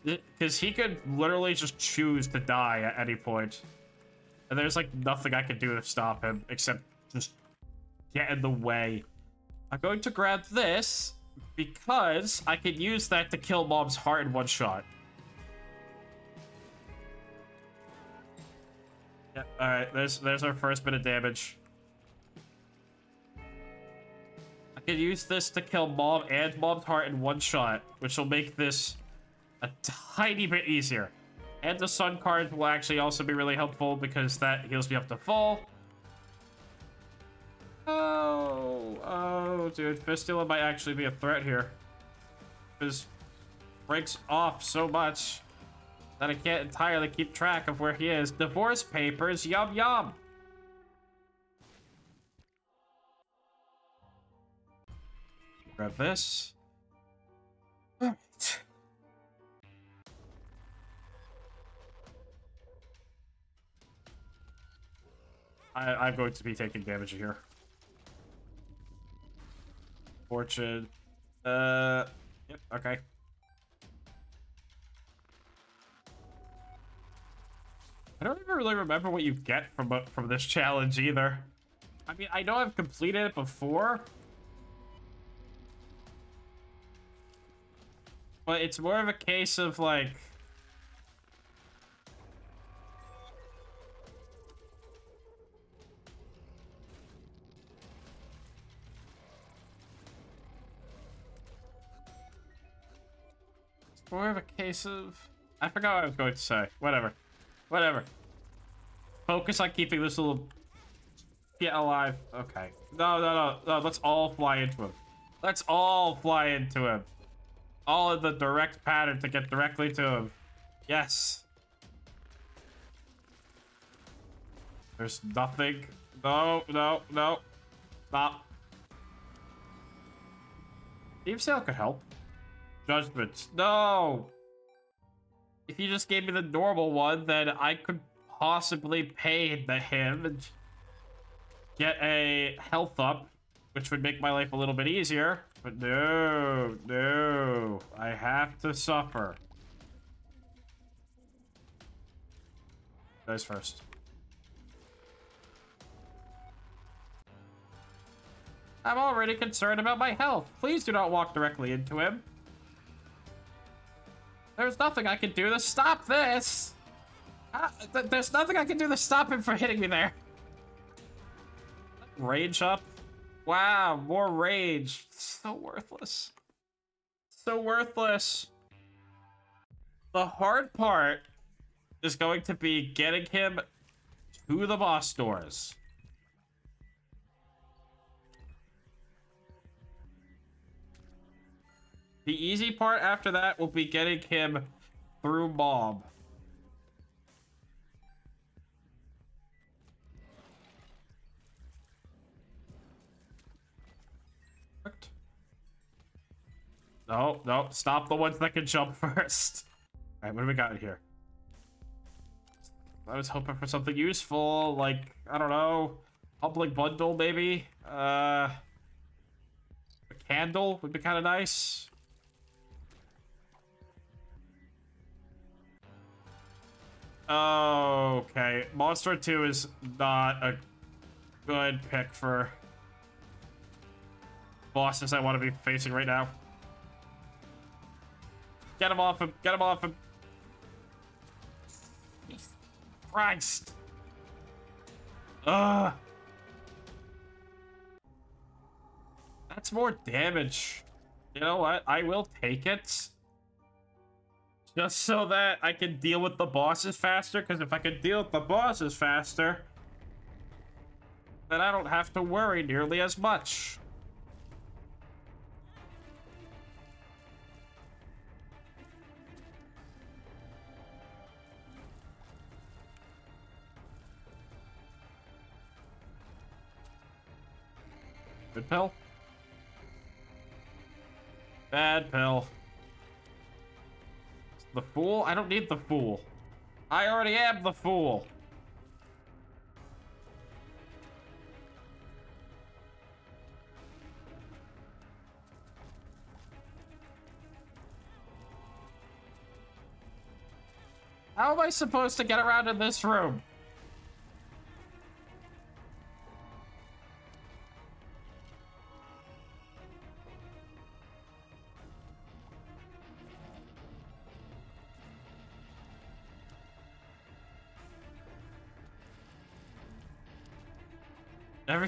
Because he could literally just choose to die at any point. And there's like nothing I can do to stop him except just get in the way. I'm going to grab this because I can use that to kill Mom's heart in one shot. Yeah, alright, there's there's our first bit of damage. I can use this to kill Mom and Mom's heart in one shot, which will make this a tiny bit easier. And the Sun card will actually also be really helpful because that heals me up to full. Oh, oh, dude, Fistula might actually be a threat here. Because breaks off so much that I can't entirely keep track of where he is. Divorce papers, yum yum. Grab this. I, I'm going to be taking damage here. Fortune. Uh, yep, okay. I don't even really remember what you get from uh, from this challenge either. I mean, I know I've completed it before. But it's more of a case of like... It's more of a case of... I forgot what I was going to say. Whatever. Whatever. Focus on keeping this little get alive. Okay. No, no, no, no. Let's all fly into him. Let's all fly into him. All in the direct pattern to get directly to him. Yes. There's nothing. No, no, no. Stop. Steve Sale could help. Judgment. No! If you just gave me the normal one, then I could possibly pay the him and get a health up, which would make my life a little bit easier. But no, no, I have to suffer. Guys first. I'm already concerned about my health. Please do not walk directly into him. There's nothing I can do to stop this. Uh, th there's nothing I can do to stop him from hitting me there. Rage up. Wow, more rage. So worthless. So worthless. The hard part is going to be getting him to the boss doors. The easy part after that will be getting him through Mom. No, no, stop the ones that can jump first. Alright, what do we got here? I was hoping for something useful, like, I don't know, public bundle maybe? Uh, a candle would be kind of nice. Okay, Monstro 2 is not a good pick for bosses I want to be facing right now. Get him off him, get him off him. Christ. Ugh. That's more damage. You know what? I will take it. Just so that I can deal with the bosses faster, because if I can deal with the bosses faster, then I don't have to worry nearly as much. Good pill. Bad pill. The fool? I don't need the fool. I already am the fool. How am I supposed to get around in this room?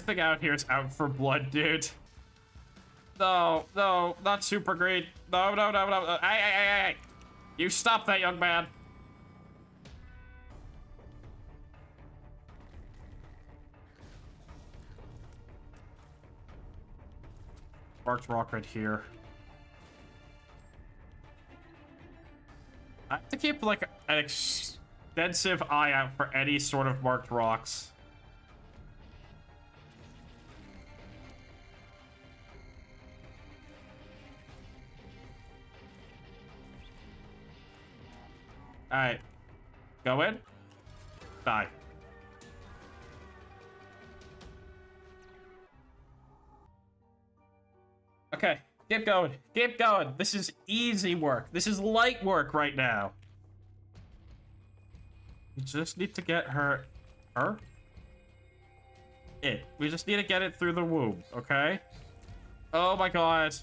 Everything out here is out for blood, dude. No, no, not Super Greed. No, no, no, no. Uh, hey, hey, hey, hey. You stop that, young man. Marked rock right here. I have to keep like an extensive eye out for any sort of marked rocks. Alright. Go in. Die. Okay, keep going. Keep going. This is easy work. This is light work right now. We just need to get her... Her? It. We just need to get it through the womb, okay? Oh my god.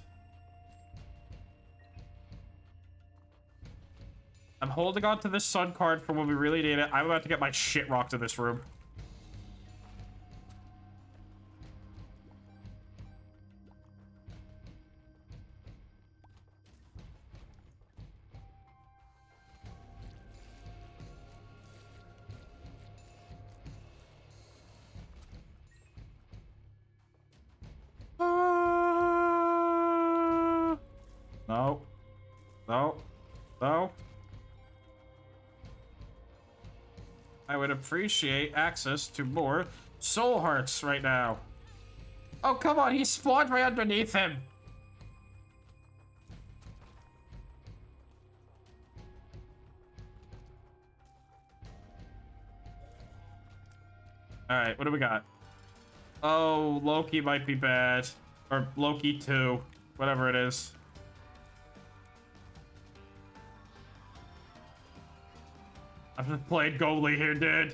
I'm holding on to this sun card for when we really need it. I'm about to get my shit rocked in this room. Appreciate access to more soul hearts right now. Oh, come on, he spawned right underneath him. Alright, what do we got? Oh, Loki might be bad. Or Loki 2. Whatever it is. I've just played goalie here, dude.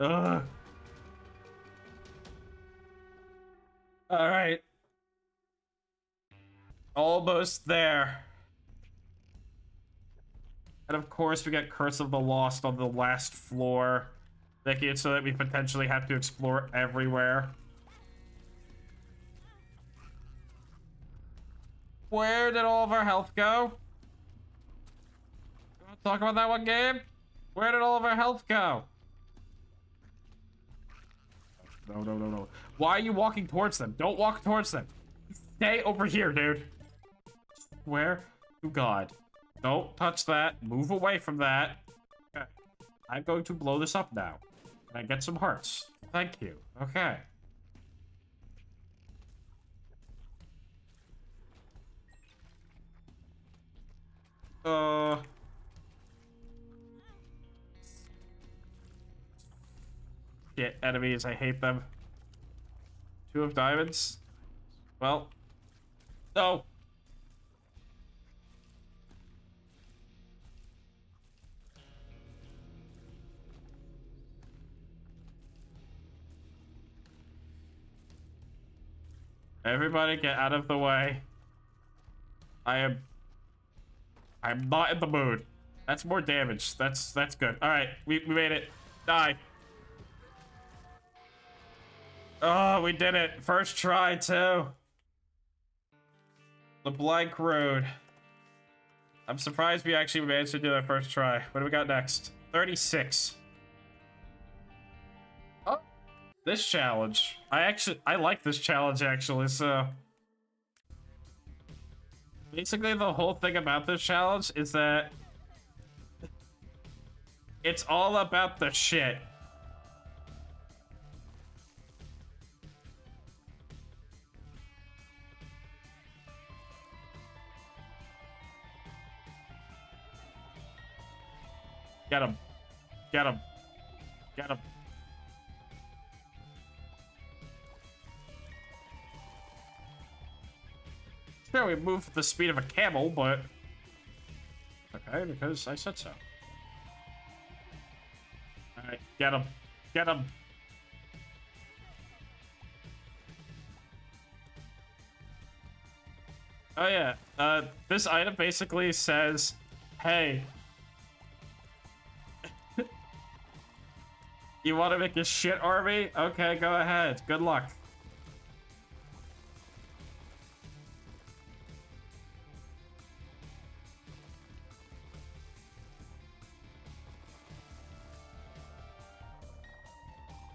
Ugh. Alright. Almost there. And of course we get Curse of the Lost on the last floor. Making it so that we potentially have to explore everywhere. Where did all of our health go? Talk about that one game? Where did all of our health go? No, no, no, no. Why are you walking towards them? Don't walk towards them. Stay over here, dude. Where? to God. Don't touch that. Move away from that. Okay. I'm going to blow this up now. Can I get some hearts? Thank you. Okay. Uh... Shit, enemies, I hate them. Two of diamonds. Well. No! Everybody get out of the way. I am... I'm not in the mood. That's more damage. That's that's good. Alright, we, we made it. Die. Oh, we did it. First try, too. The Blank Road. I'm surprised we actually managed to do that first try. What do we got next? 36. Oh. this challenge. I actually I like this challenge actually, so basically the whole thing about this challenge is that it's all about the shit. Get him. Get him. Get him. Sure, we move the speed of a camel, but... Okay, because I said so. Alright, get him. Get him. Oh yeah, uh, this item basically says, hey, you want to make a shit army? Okay, go ahead. Good luck.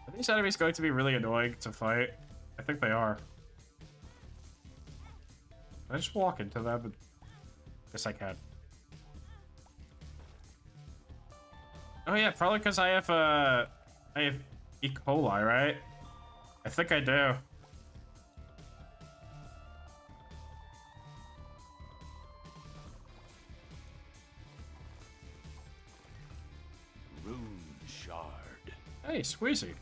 Are these enemies going to be really annoying to fight? I think they are. Can I just walk into them? Guess I can. Oh yeah, probably because I have uh, I have E. coli, right? I think I do. Rune shard. Hey, Squeezy.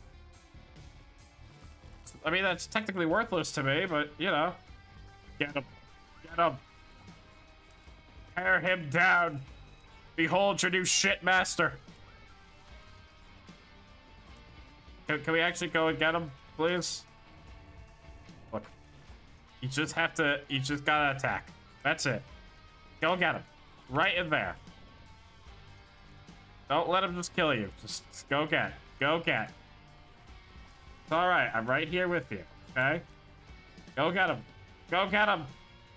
I mean, that's technically worthless to me, but, you know. Get him. Get him. Tear him down. Behold your new shit master. Can, can we actually go and get him, please? Look. You just have to, you just gotta attack. That's it. Go get him. Right in there. Don't let him just kill you. Just, just go get. Go get. It's alright. I'm right here with you. Okay? Go get him. Go get him.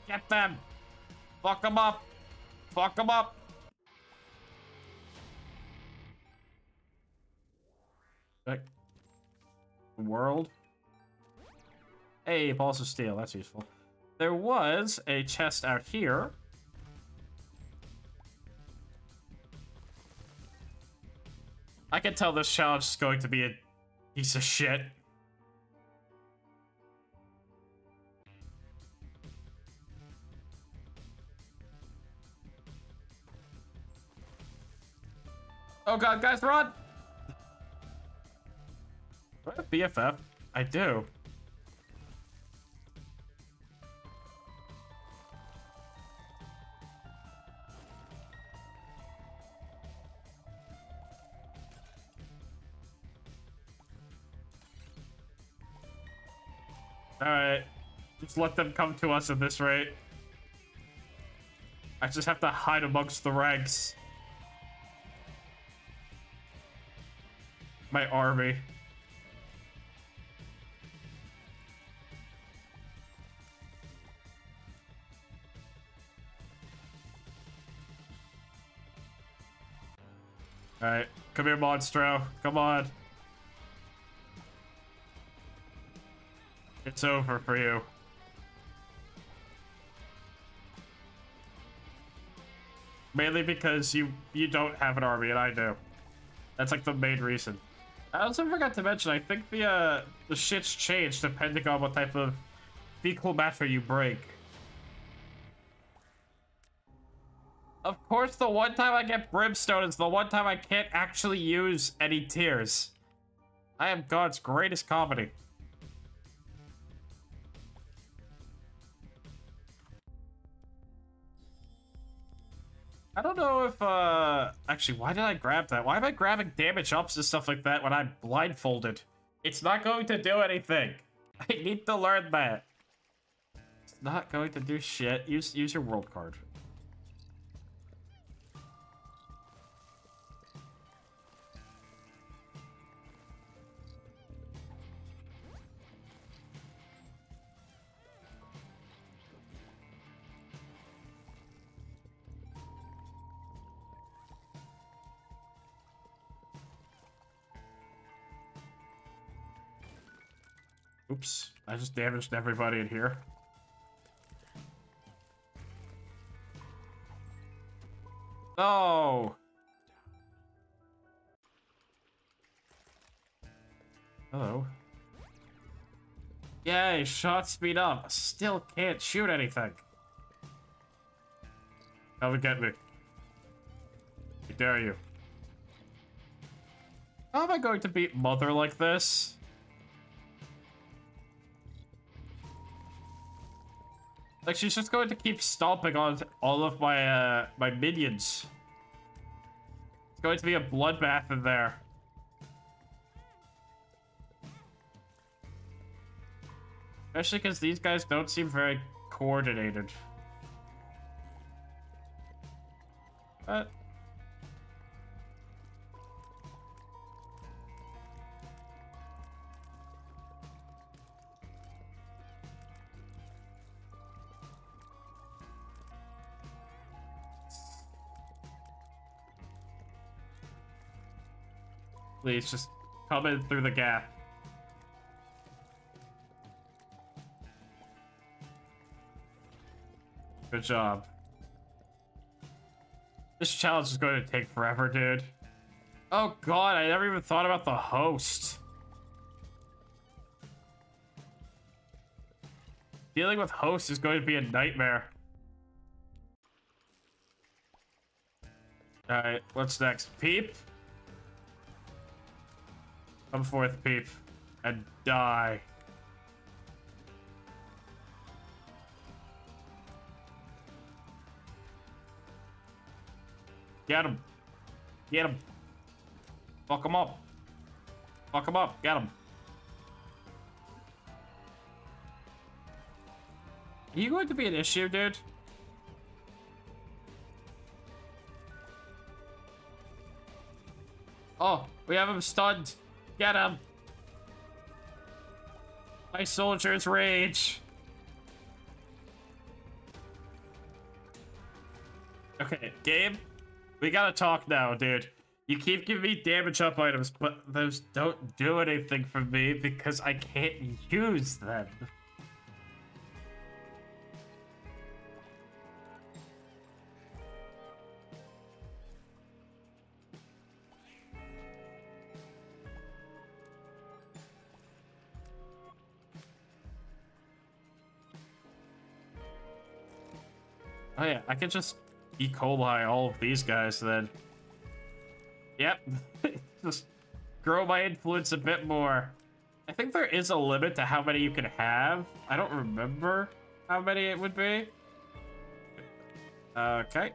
Get them. Fuck them up. Fuck them up. Like, world. Hey, balls of steel. That's useful. There was a chest out here. I can tell this challenge is going to be a piece of shit. Oh god, guys, run! BFF? I do. Alright. Just let them come to us at this rate. I just have to hide amongst the ranks. My army. Alright, come here, Monstro. Come on. It's over for you. Mainly because you you don't have an army and I do. That's like the main reason. I also forgot to mention, I think the uh, the shit's changed depending on what type of fecal matter you break. Of course, the one time I get brimstone is the one time I can't actually use any tears. I am God's greatest comedy. I don't know if, uh... Actually, why did I grab that? Why am I grabbing damage ups and stuff like that when I'm blindfolded? It's not going to do anything. I need to learn that. It's not going to do shit. Use, use your world card. Oops, I just damaged everybody in here. Oh! Hello. Yay, shot speed up. Still can't shoot anything. Come get me. I dare you. How am I going to beat Mother like this? Like, she's just going to keep stomping on all of my, uh, my minions. It's going to be a bloodbath in there. Especially because these guys don't seem very coordinated. But... Please, just come in through the gap. Good job. This challenge is going to take forever, dude. Oh god, I never even thought about the host. Dealing with hosts is going to be a nightmare. Alright, what's next? Peep? Come forth, Peep. And die. Get him. Get him. Fuck him up. Fuck him up. Get him. Are you going to be an issue, dude? Oh, we have him stunned. Get him. My soldiers rage. Okay, game. We gotta talk now, dude. You keep giving me damage up items, but those don't do anything for me because I can't use them. I can just E. coli all of these guys then. Yep. Just grow my influence a bit more. I think there is a limit to how many you can have. I don't remember how many it would be. Okay.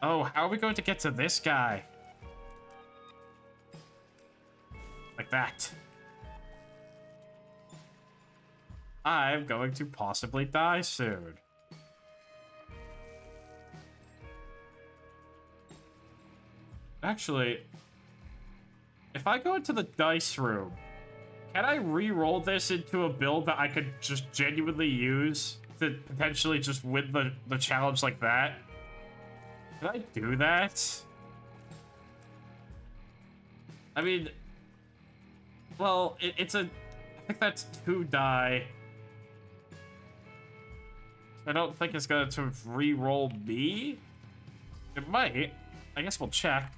Oh, how are we going to get to this guy? Like that. I'm going to possibly die soon. Actually, if I go into the dice room, can I re-roll this into a build that I could just genuinely use to potentially just win the, the challenge like that? Can I do that? I mean, well, it, it's a, I think that's two die. I don't think it's going to re-roll me. It might. I guess we'll check.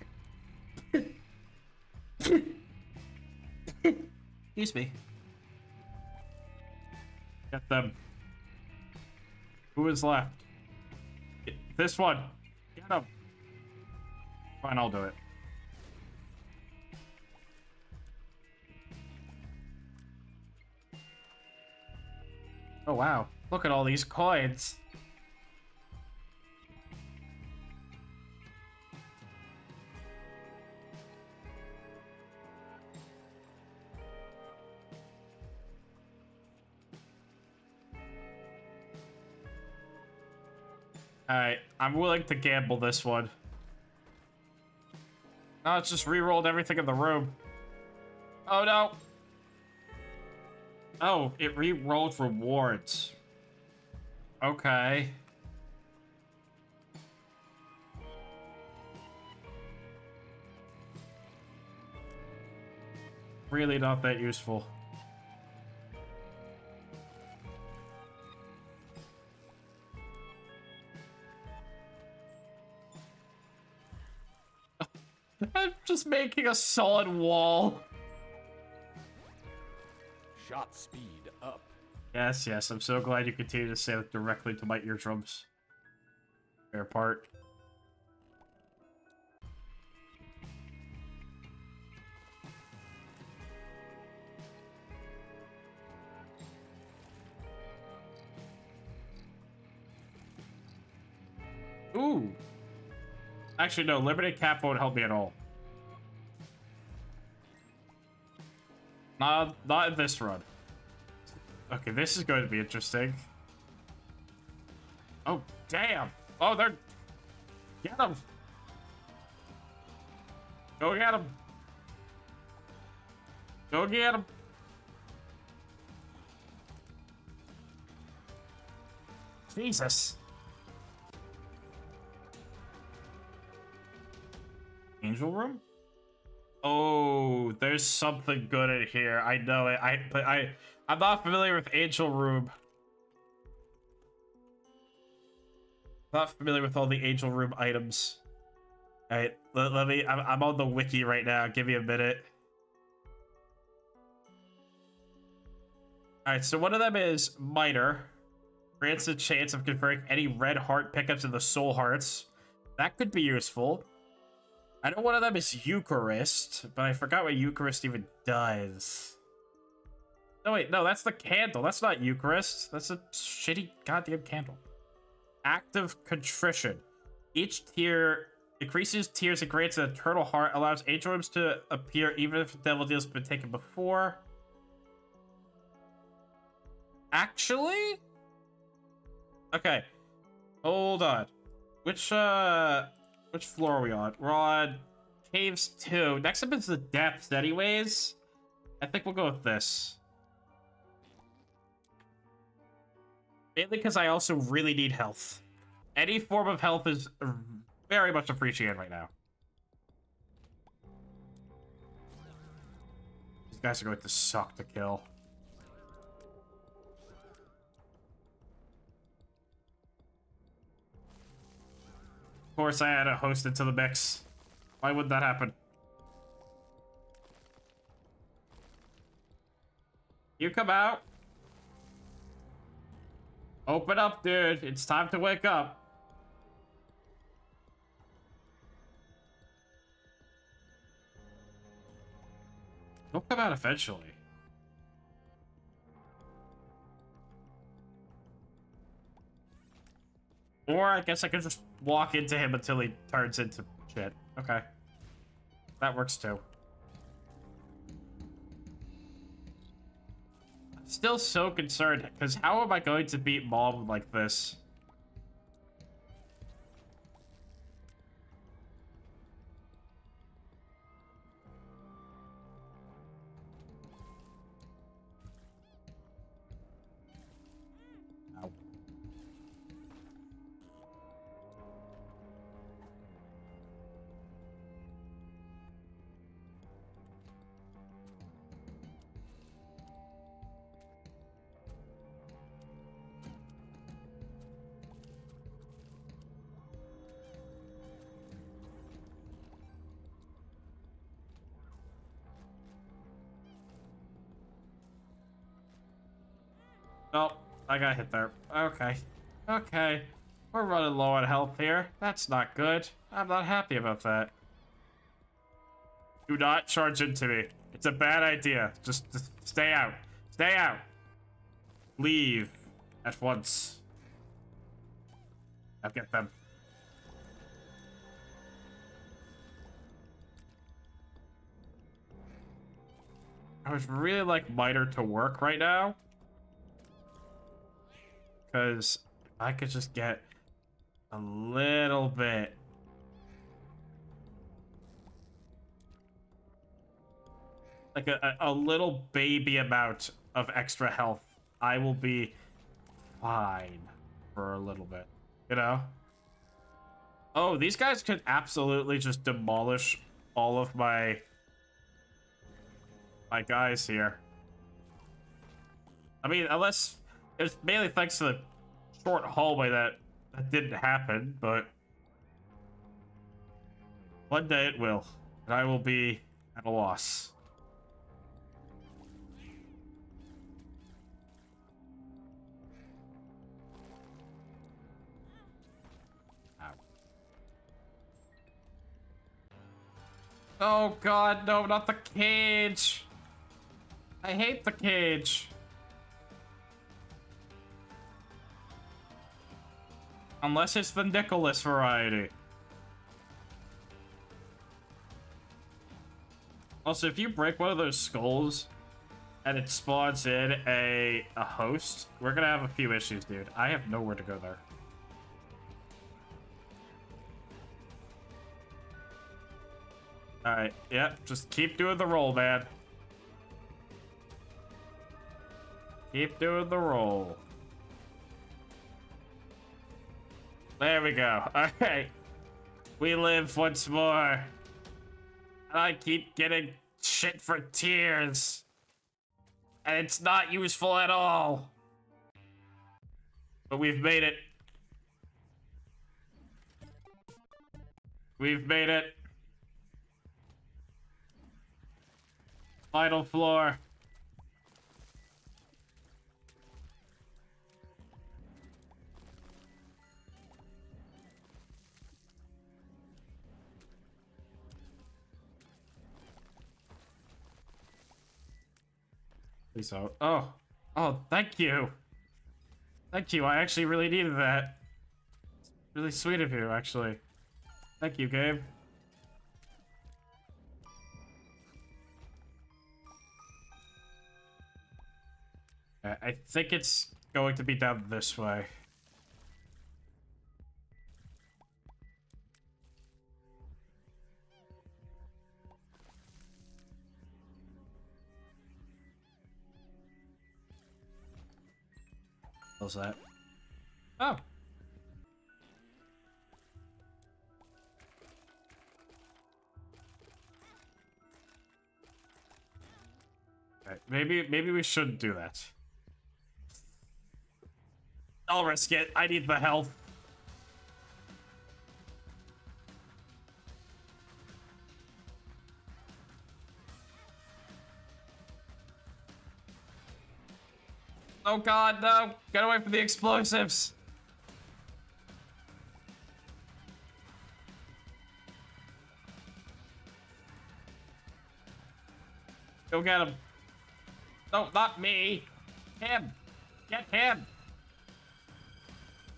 Excuse me. Get them. Who is left? This one. Get him. Fine, I'll do it. Oh, wow. Look at all these coins. I'm willing to gamble this one. No, it's just re-rolled everything in the room. Oh no! Oh, it re-rolled rewards. Okay. Really not that useful. Just making a solid wall. Shot speed up. Yes, yes, I'm so glad you continue to say that directly to my eardrums. Fair part. Ooh. Actually, no, limited cap won't help me at all. Not, this run. Okay, this is going to be interesting. Oh, damn. Oh, they're... Get them. Go get them. Go get them. Jesus. Angel room? Oh, there's something good in here. I know it. I but I I'm not familiar with Angel Room. Not familiar with all the Angel Room items. Alright, let, let me I'm, I'm on the wiki right now. Give me a minute. Alright, so one of them is Miter. Grants a chance of converting any red heart pickups into soul hearts. That could be useful. I know one of them is Eucharist, but I forgot what Eucharist even does. No, wait, no, that's the candle. That's not Eucharist. That's a shitty goddamn candle. Act of Contrition. Each tier increases tears and grants an eternal heart, allows angel rooms to appear even if the devil deal's been taken before. Actually? Okay. Hold on. Which, uh... Which floor are we on? We're on caves two. Next up is the depths anyways. I think we'll go with this. Mainly because I also really need health. Any form of health is very much appreciated right now. These guys are going to suck to kill. Course I had a host to the mix. Why would that happen? You come out. Open up, dude. It's time to wake up. He'll come out eventually. Or I guess I could just walk into him until he turns into shit. Okay. That works too. I'm still so concerned, because how am I going to beat Mom like this? I got hit there. Okay. Okay. We're running low on health here. That's not good. I'm not happy about that. Do not charge into me. It's a bad idea. Just, just stay out. Stay out. Leave at once. I'll get them. I would really like Miter to work right now. Because I could just get a little bit. Like a, a little baby amount of extra health. I will be fine for a little bit. You know? Oh, these guys could absolutely just demolish all of my my guys here. I mean, unless it's mainly thanks to the short hallway that that didn't happen, but one day it will. And I will be at a loss. Oh god, no, not the cage! I hate the cage. Unless it's the Nicholas variety. Also, if you break one of those skulls and it spawns in a, a host, we're gonna have a few issues, dude. I have nowhere to go there. Alright, yep, just keep doing the roll, man. Keep doing the roll. There we go. Alright. We live once more. And I keep getting shit for tears. And it's not useful at all. But we've made it. We've made it. Final floor. Please out. Oh. Oh, thank you. Thank you. I actually really needed that. Really sweet of you, actually. Thank you, Gabe. I think it's going to be down this way. What's that? Oh. Okay, maybe maybe we shouldn't do that. I'll risk it. I need the health. Oh god, no! Get away from the explosives! Go get him. No, not me. Him. Get him.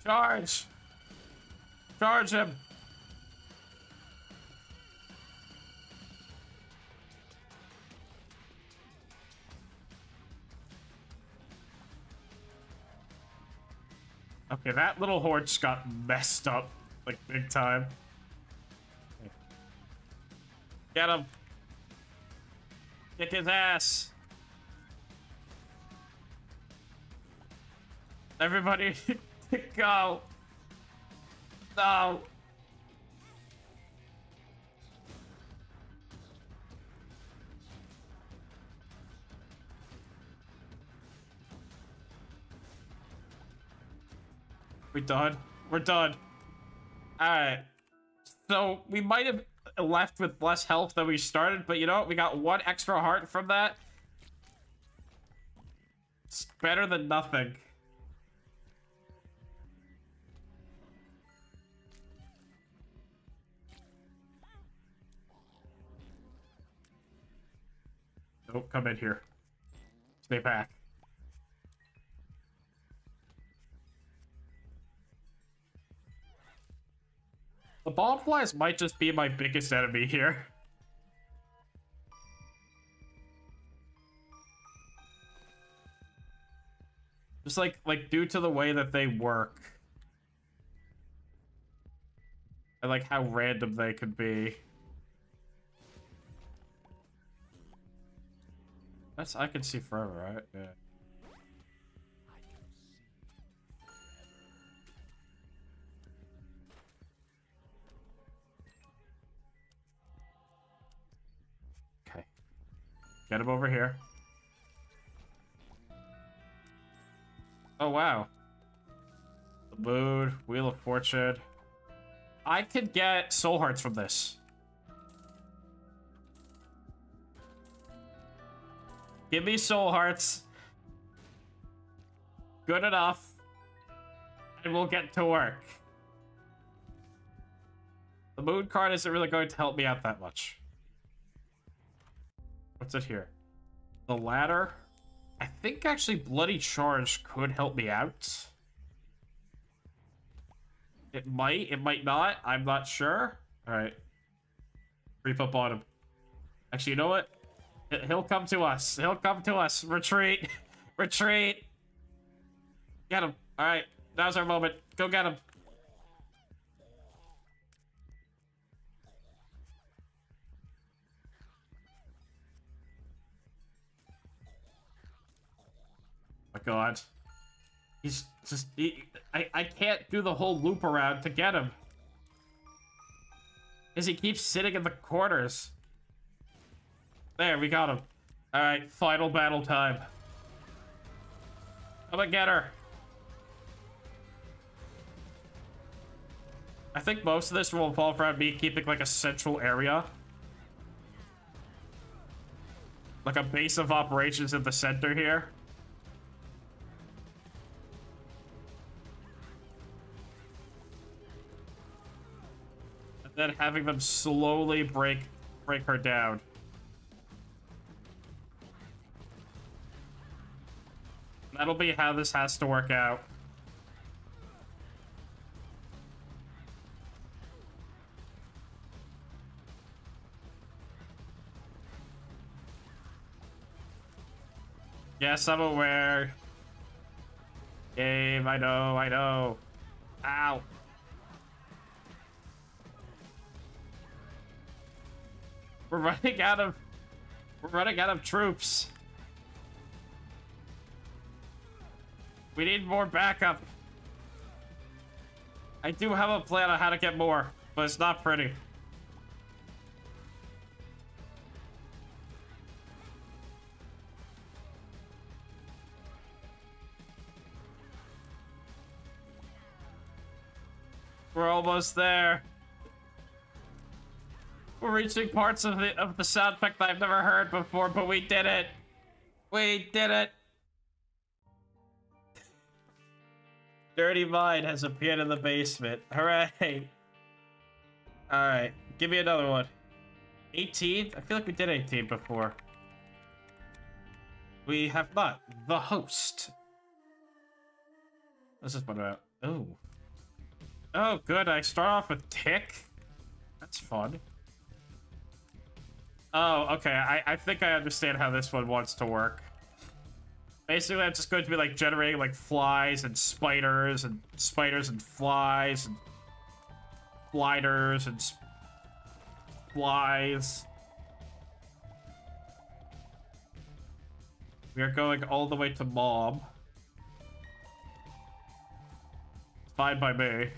Charge. Charge him. Okay, that little horse got messed up, like, big time. Get him! Kick his ass! Everybody, go! No! We done? We're done. Alright. So, we might have left with less health than we started, but you know what? We got one extra heart from that. It's better than nothing. Don't come in here. Stay back. The bomb flies might just be my biggest enemy here. Just like, like due to the way that they work. And like how random they could be. That's, I can see forever, right? Yeah. Get him over here. Oh, wow. The Moon, Wheel of Fortune. I could get Soul Hearts from this. Give me Soul Hearts. Good enough. And we'll get to work. The Moon card isn't really going to help me out that much. What's it here? The ladder? I think actually Bloody Charge could help me out. It might, it might not. I'm not sure. Alright. Creep up on him. Actually, you know what? He'll come to us. He'll come to us. Retreat. Retreat. Get him. Alright. Now's our moment. Go get him. God. He's just... He, I, I can't do the whole loop around to get him. Because he keeps sitting in the corners. There, we got him. Alright, final battle time. Come and get her. I think most of this will involve around me keeping like a central area. Like a base of operations in the center here. Then having them slowly break break her down. That'll be how this has to work out. Yes, I'm aware. Game, I know, I know. Ow. We're running out of... We're running out of troops. We need more backup. I do have a plan on how to get more, but it's not pretty. We're almost there. We're reaching parts of the of the sound effect that I've never heard before, but we did it. We did it. Dirty Mind has appeared in the basement. Hooray. Alright, give me another one. 18? I feel like we did 18 before. We have not. The host. What's this about? Oh. Oh, good. I start off with Tick. That's fun. Oh, okay. I, I think I understand how this one wants to work. Basically, I'm just going to be, like, generating, like, flies and spiders and spiders and flies and gliders and flies. We are going all the way to Mom. Fine by me.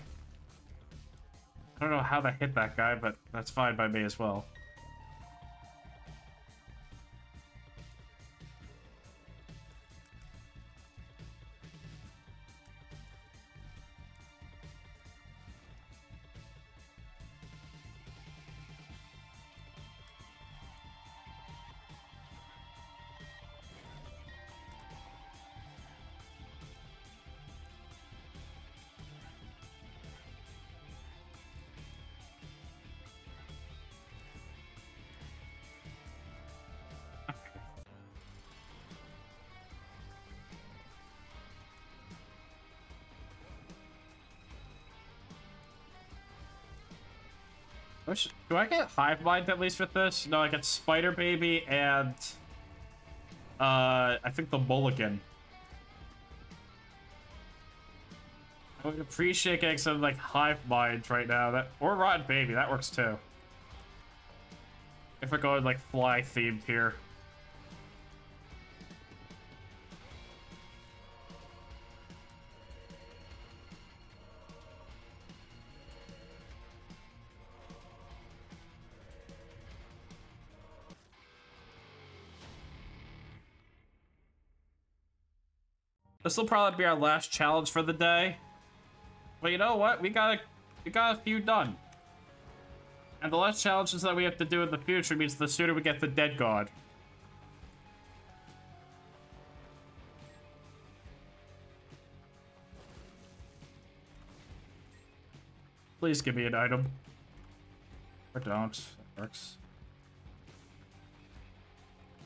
I don't know how that hit that guy, but that's fine by me as well. Do I get Hive Mind at least with this? No, I get Spider Baby and... Uh, I think the Mulligan. I would appreciate getting some, like, Hive Mind right now. That Or Rotten Baby, that works too. If we're going, like, fly-themed here. This will probably be our last challenge for the day. But you know what? We got a, we got a few done. And the less challenges that we have to do in the future means the sooner we get the dead god. Please give me an item. Or don't. That works.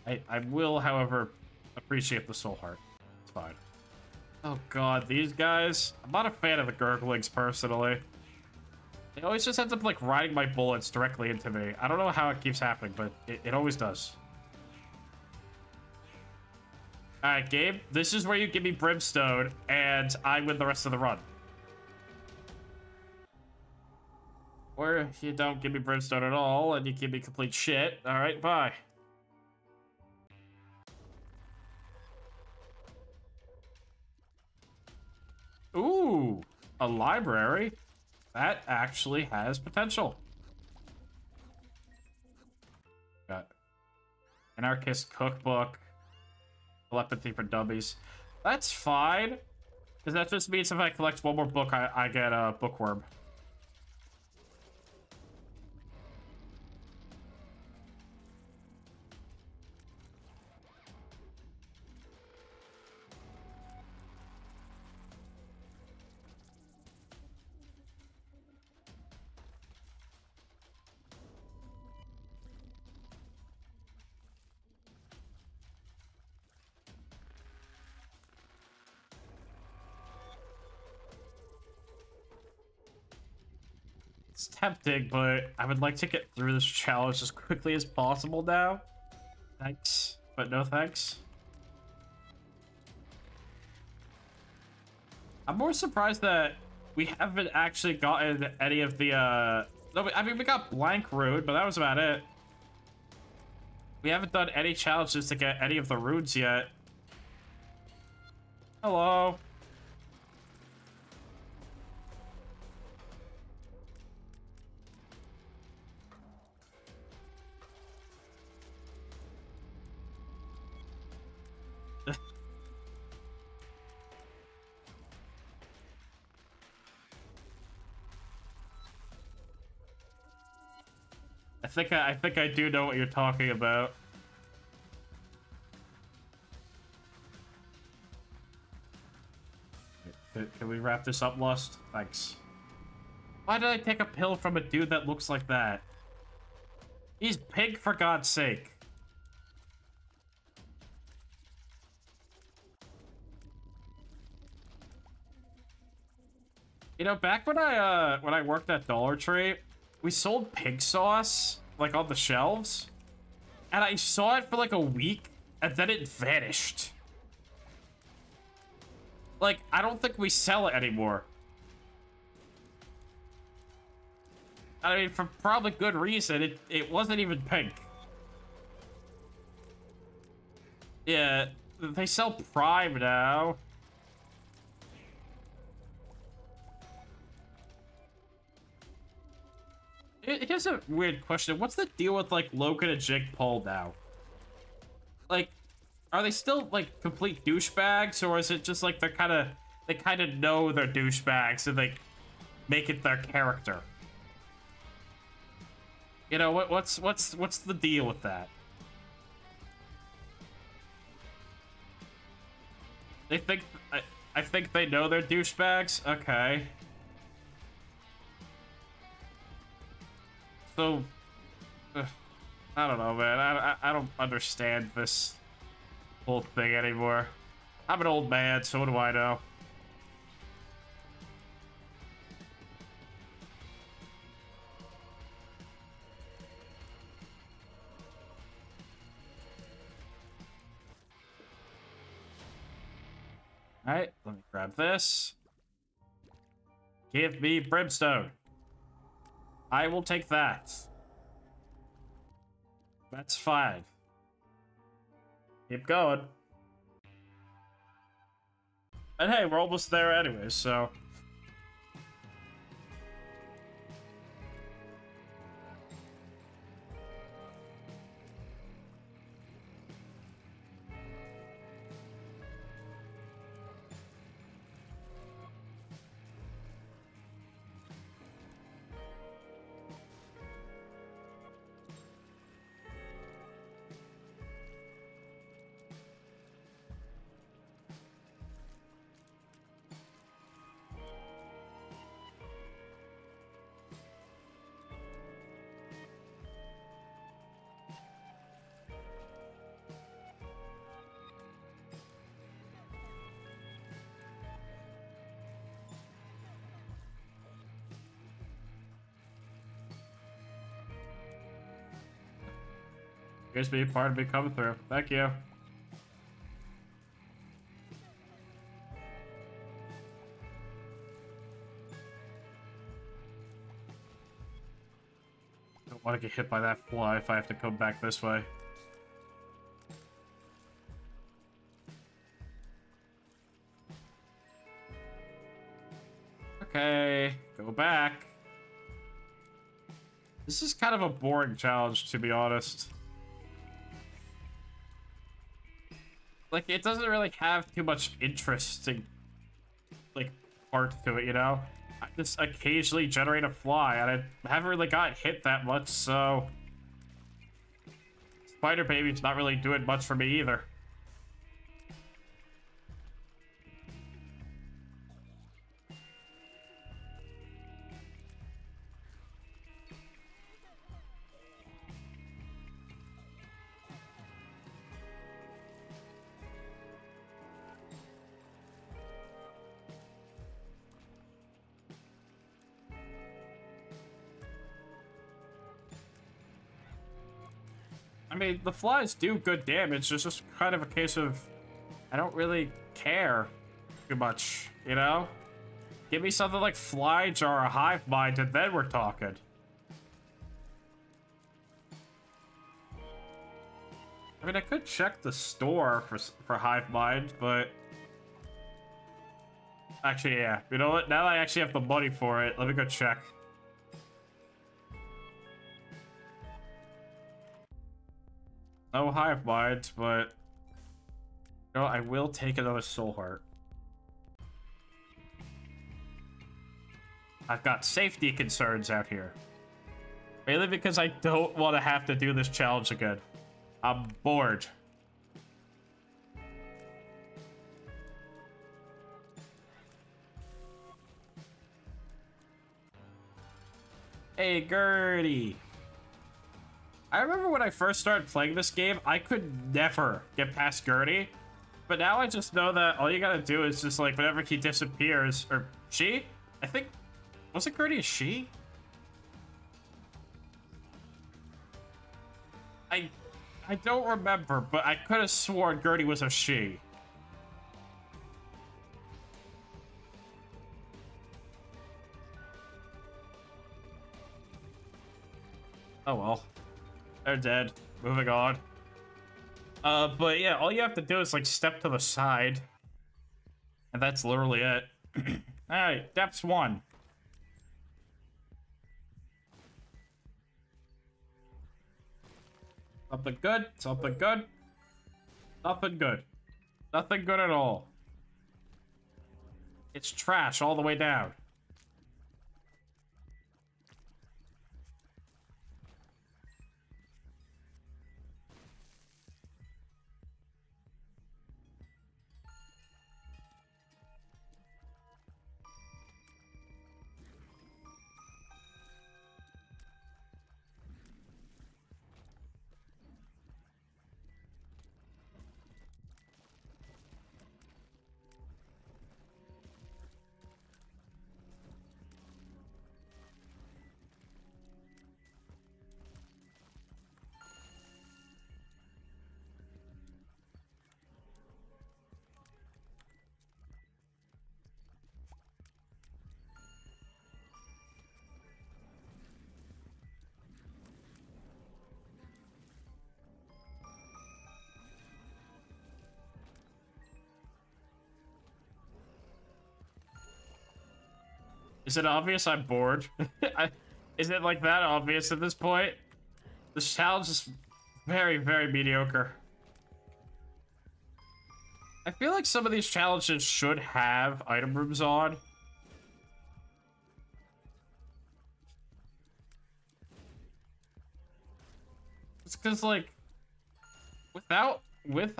I, I will, however, appreciate the soul heart. It's fine. Oh god, these guys. I'm not a fan of the Gurglings, personally. It always just ends up, like, riding my bullets directly into me. I don't know how it keeps happening, but it, it always does. Alright, Gabe, this is where you give me Brimstone, and I win the rest of the run. Or you don't give me Brimstone at all, and you give me complete shit. Alright, bye. Ooh, a library. That actually has potential. Got anarchist cookbook, telepathy for dummies. That's fine, because that just means if I collect one more book, I, I get a bookworm. It's tempting, but I would like to get through this challenge as quickly as possible now. Thanks, but no thanks. I'm more surprised that we haven't actually gotten any of the, uh... No, I mean, we got Blank Rune, but that was about it. We haven't done any challenges to get any of the runes yet. Hello. Think I, I think I do know what you're talking about. Can, we wrap this up, Lust? Thanks. Why did I take a pill from a dude that looks like that? He's pig, for God's sake. You know, back when I uh when I worked at Dollar Tree, we sold pig sauce like on the shelves, and I saw it for like a week, and then it vanished. Like, I don't think we sell it anymore. I mean, for probably good reason. It it wasn't even pink. Yeah, they sell Prime now. Here's a weird question. What's the deal with, like, Logan and Jake Paul now? Like, are they still, like, complete douchebags? Or is it just, like, they're kind of... They kind of know they're douchebags and they make it their character? You know, what, what's, what's, what's the deal with that? They think... I, I think they know they're douchebags? Okay. So... Uh, I don't know, man. I, I, I don't understand this whole thing anymore. I'm an old man, so what do I know? Alright, let me grab this. Give me brimstone. I will take that. That's five. Keep going. And hey, we're almost there anyway, so... Appears be part of me coming through. Thank you. Don't want to get hit by that fly if I have to come back this way. Okay, go back. This is kind of a boring challenge, to be honest. Like, it doesn't really have too much interesting, like, part to it, you know? I just occasionally generate a fly, and I haven't really got hit that much, so... Spider Baby's not really doing much for me either. The flies do good damage. It's just kind of a case of I don't really care too much, you know? Give me something like Fly Jar or Hive Mind, and then we're talking. I mean, I could check the store for for Hive Mind, but actually, yeah. You know what? Now I actually have the money for it, let me go check. No hive mind, but you know, I will take another soul heart. I've got safety concerns out here. Mainly because I don't want to have to do this challenge again. I'm bored. Hey, Gurdy. I remember when I first started playing this game, I could never get past Gurdy. But now I just know that all you gotta do is just like whenever he disappears, or she? I think, was it Gurdy a she? I, I don't remember, but I could have sworn Gurdy was a she. Oh well. They're dead. Moving on. Uh, but yeah, all you have to do is like step to the side. And that's literally it. Alright, depths one. Something good, something good. Nothing good. Nothing good at all. It's trash all the way down. Is it obvious I'm bored? I, is it like that obvious at this point? This challenge is very, very mediocre. I feel like some of these challenges should have item rooms on. It's because, like, without with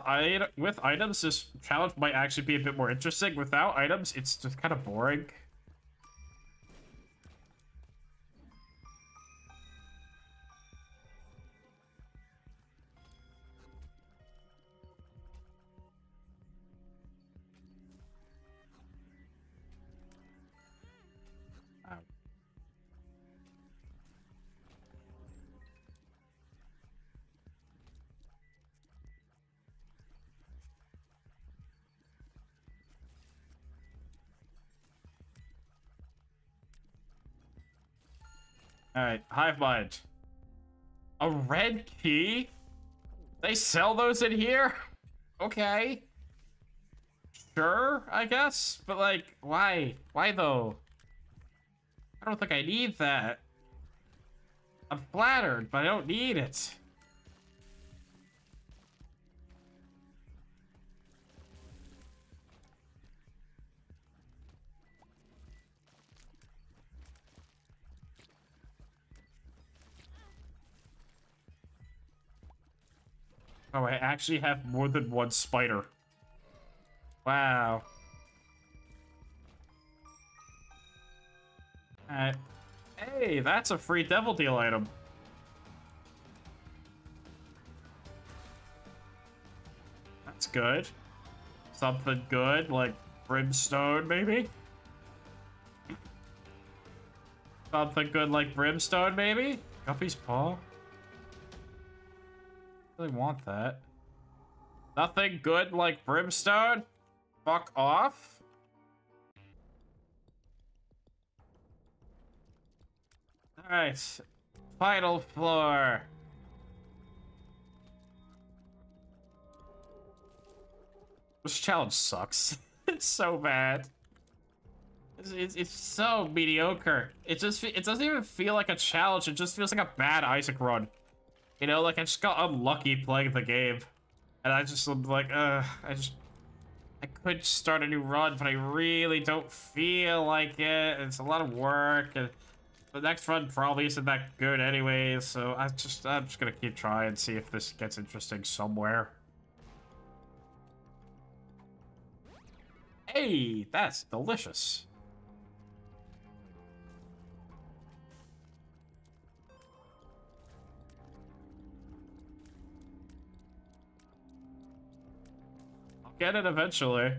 with items, this challenge might actually be a bit more interesting. Without items, it's just kind of boring. Alright, Hive Mind. A red key? They sell those in here? Okay. Sure, I guess. But like, why? Why though? I don't think I need that. I'm flattered, but I don't need it. Oh, I actually have more than one spider. Wow. Uh, hey, that's a free Devil Deal item. That's good. Something good, like Brimstone, maybe? Something good like Brimstone, maybe? Guppy's Paw? Really want that. Nothing good like Brimstone? Fuck off? Alright. Final floor. This challenge sucks. it's so bad. It's, it's, it's, so mediocre. It just it doesn't even feel like a challenge. It just feels like a bad Isaac run. You know, like I just got unlucky playing the game. And I just am like, uh, I just, I could start a new run, but I really don't feel like it. It's a lot of work, and the next run probably isn't that good anyway, so I just, I'm just gonna keep trying and see if this gets interesting somewhere. Hey, that's delicious. Get it eventually.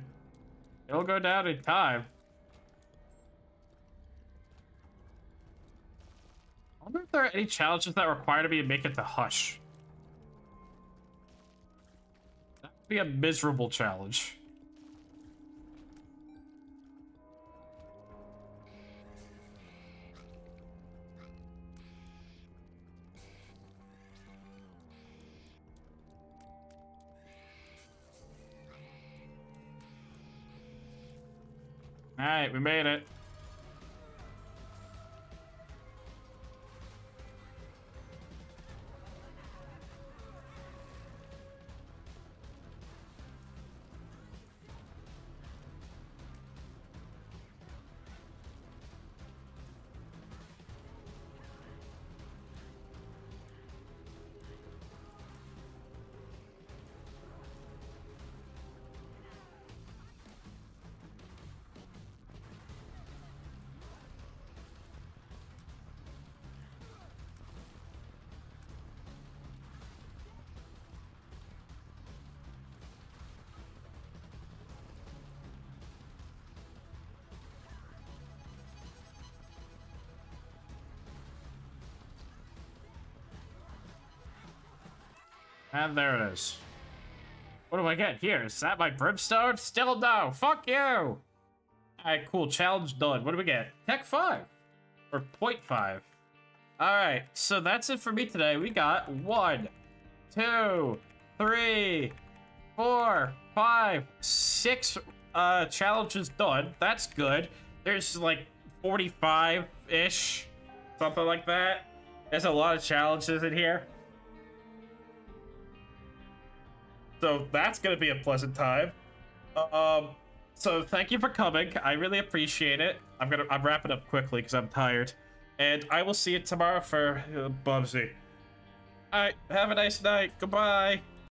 It'll go down in time. I wonder if there are any challenges that require me to make it to Hush. That would be a miserable challenge. Alright, we made it. And there it is. What do I get here? Is that my brimstone? Still no. Fuck you. Alright, cool. Challenge done. What do we get? Tech 5. Or 0.5. Alright, so that's it for me today. We got one, two, three, four, five, six uh, challenges done. That's good. There's like 45-ish. Something like that. There's a lot of challenges in here. So that's gonna be a pleasant time. Um, so thank you for coming. I really appreciate it. I'm gonna I'm wrapping up quickly because I'm tired, and I will see you tomorrow for uh, Bubsy. All right, have a nice night. Goodbye.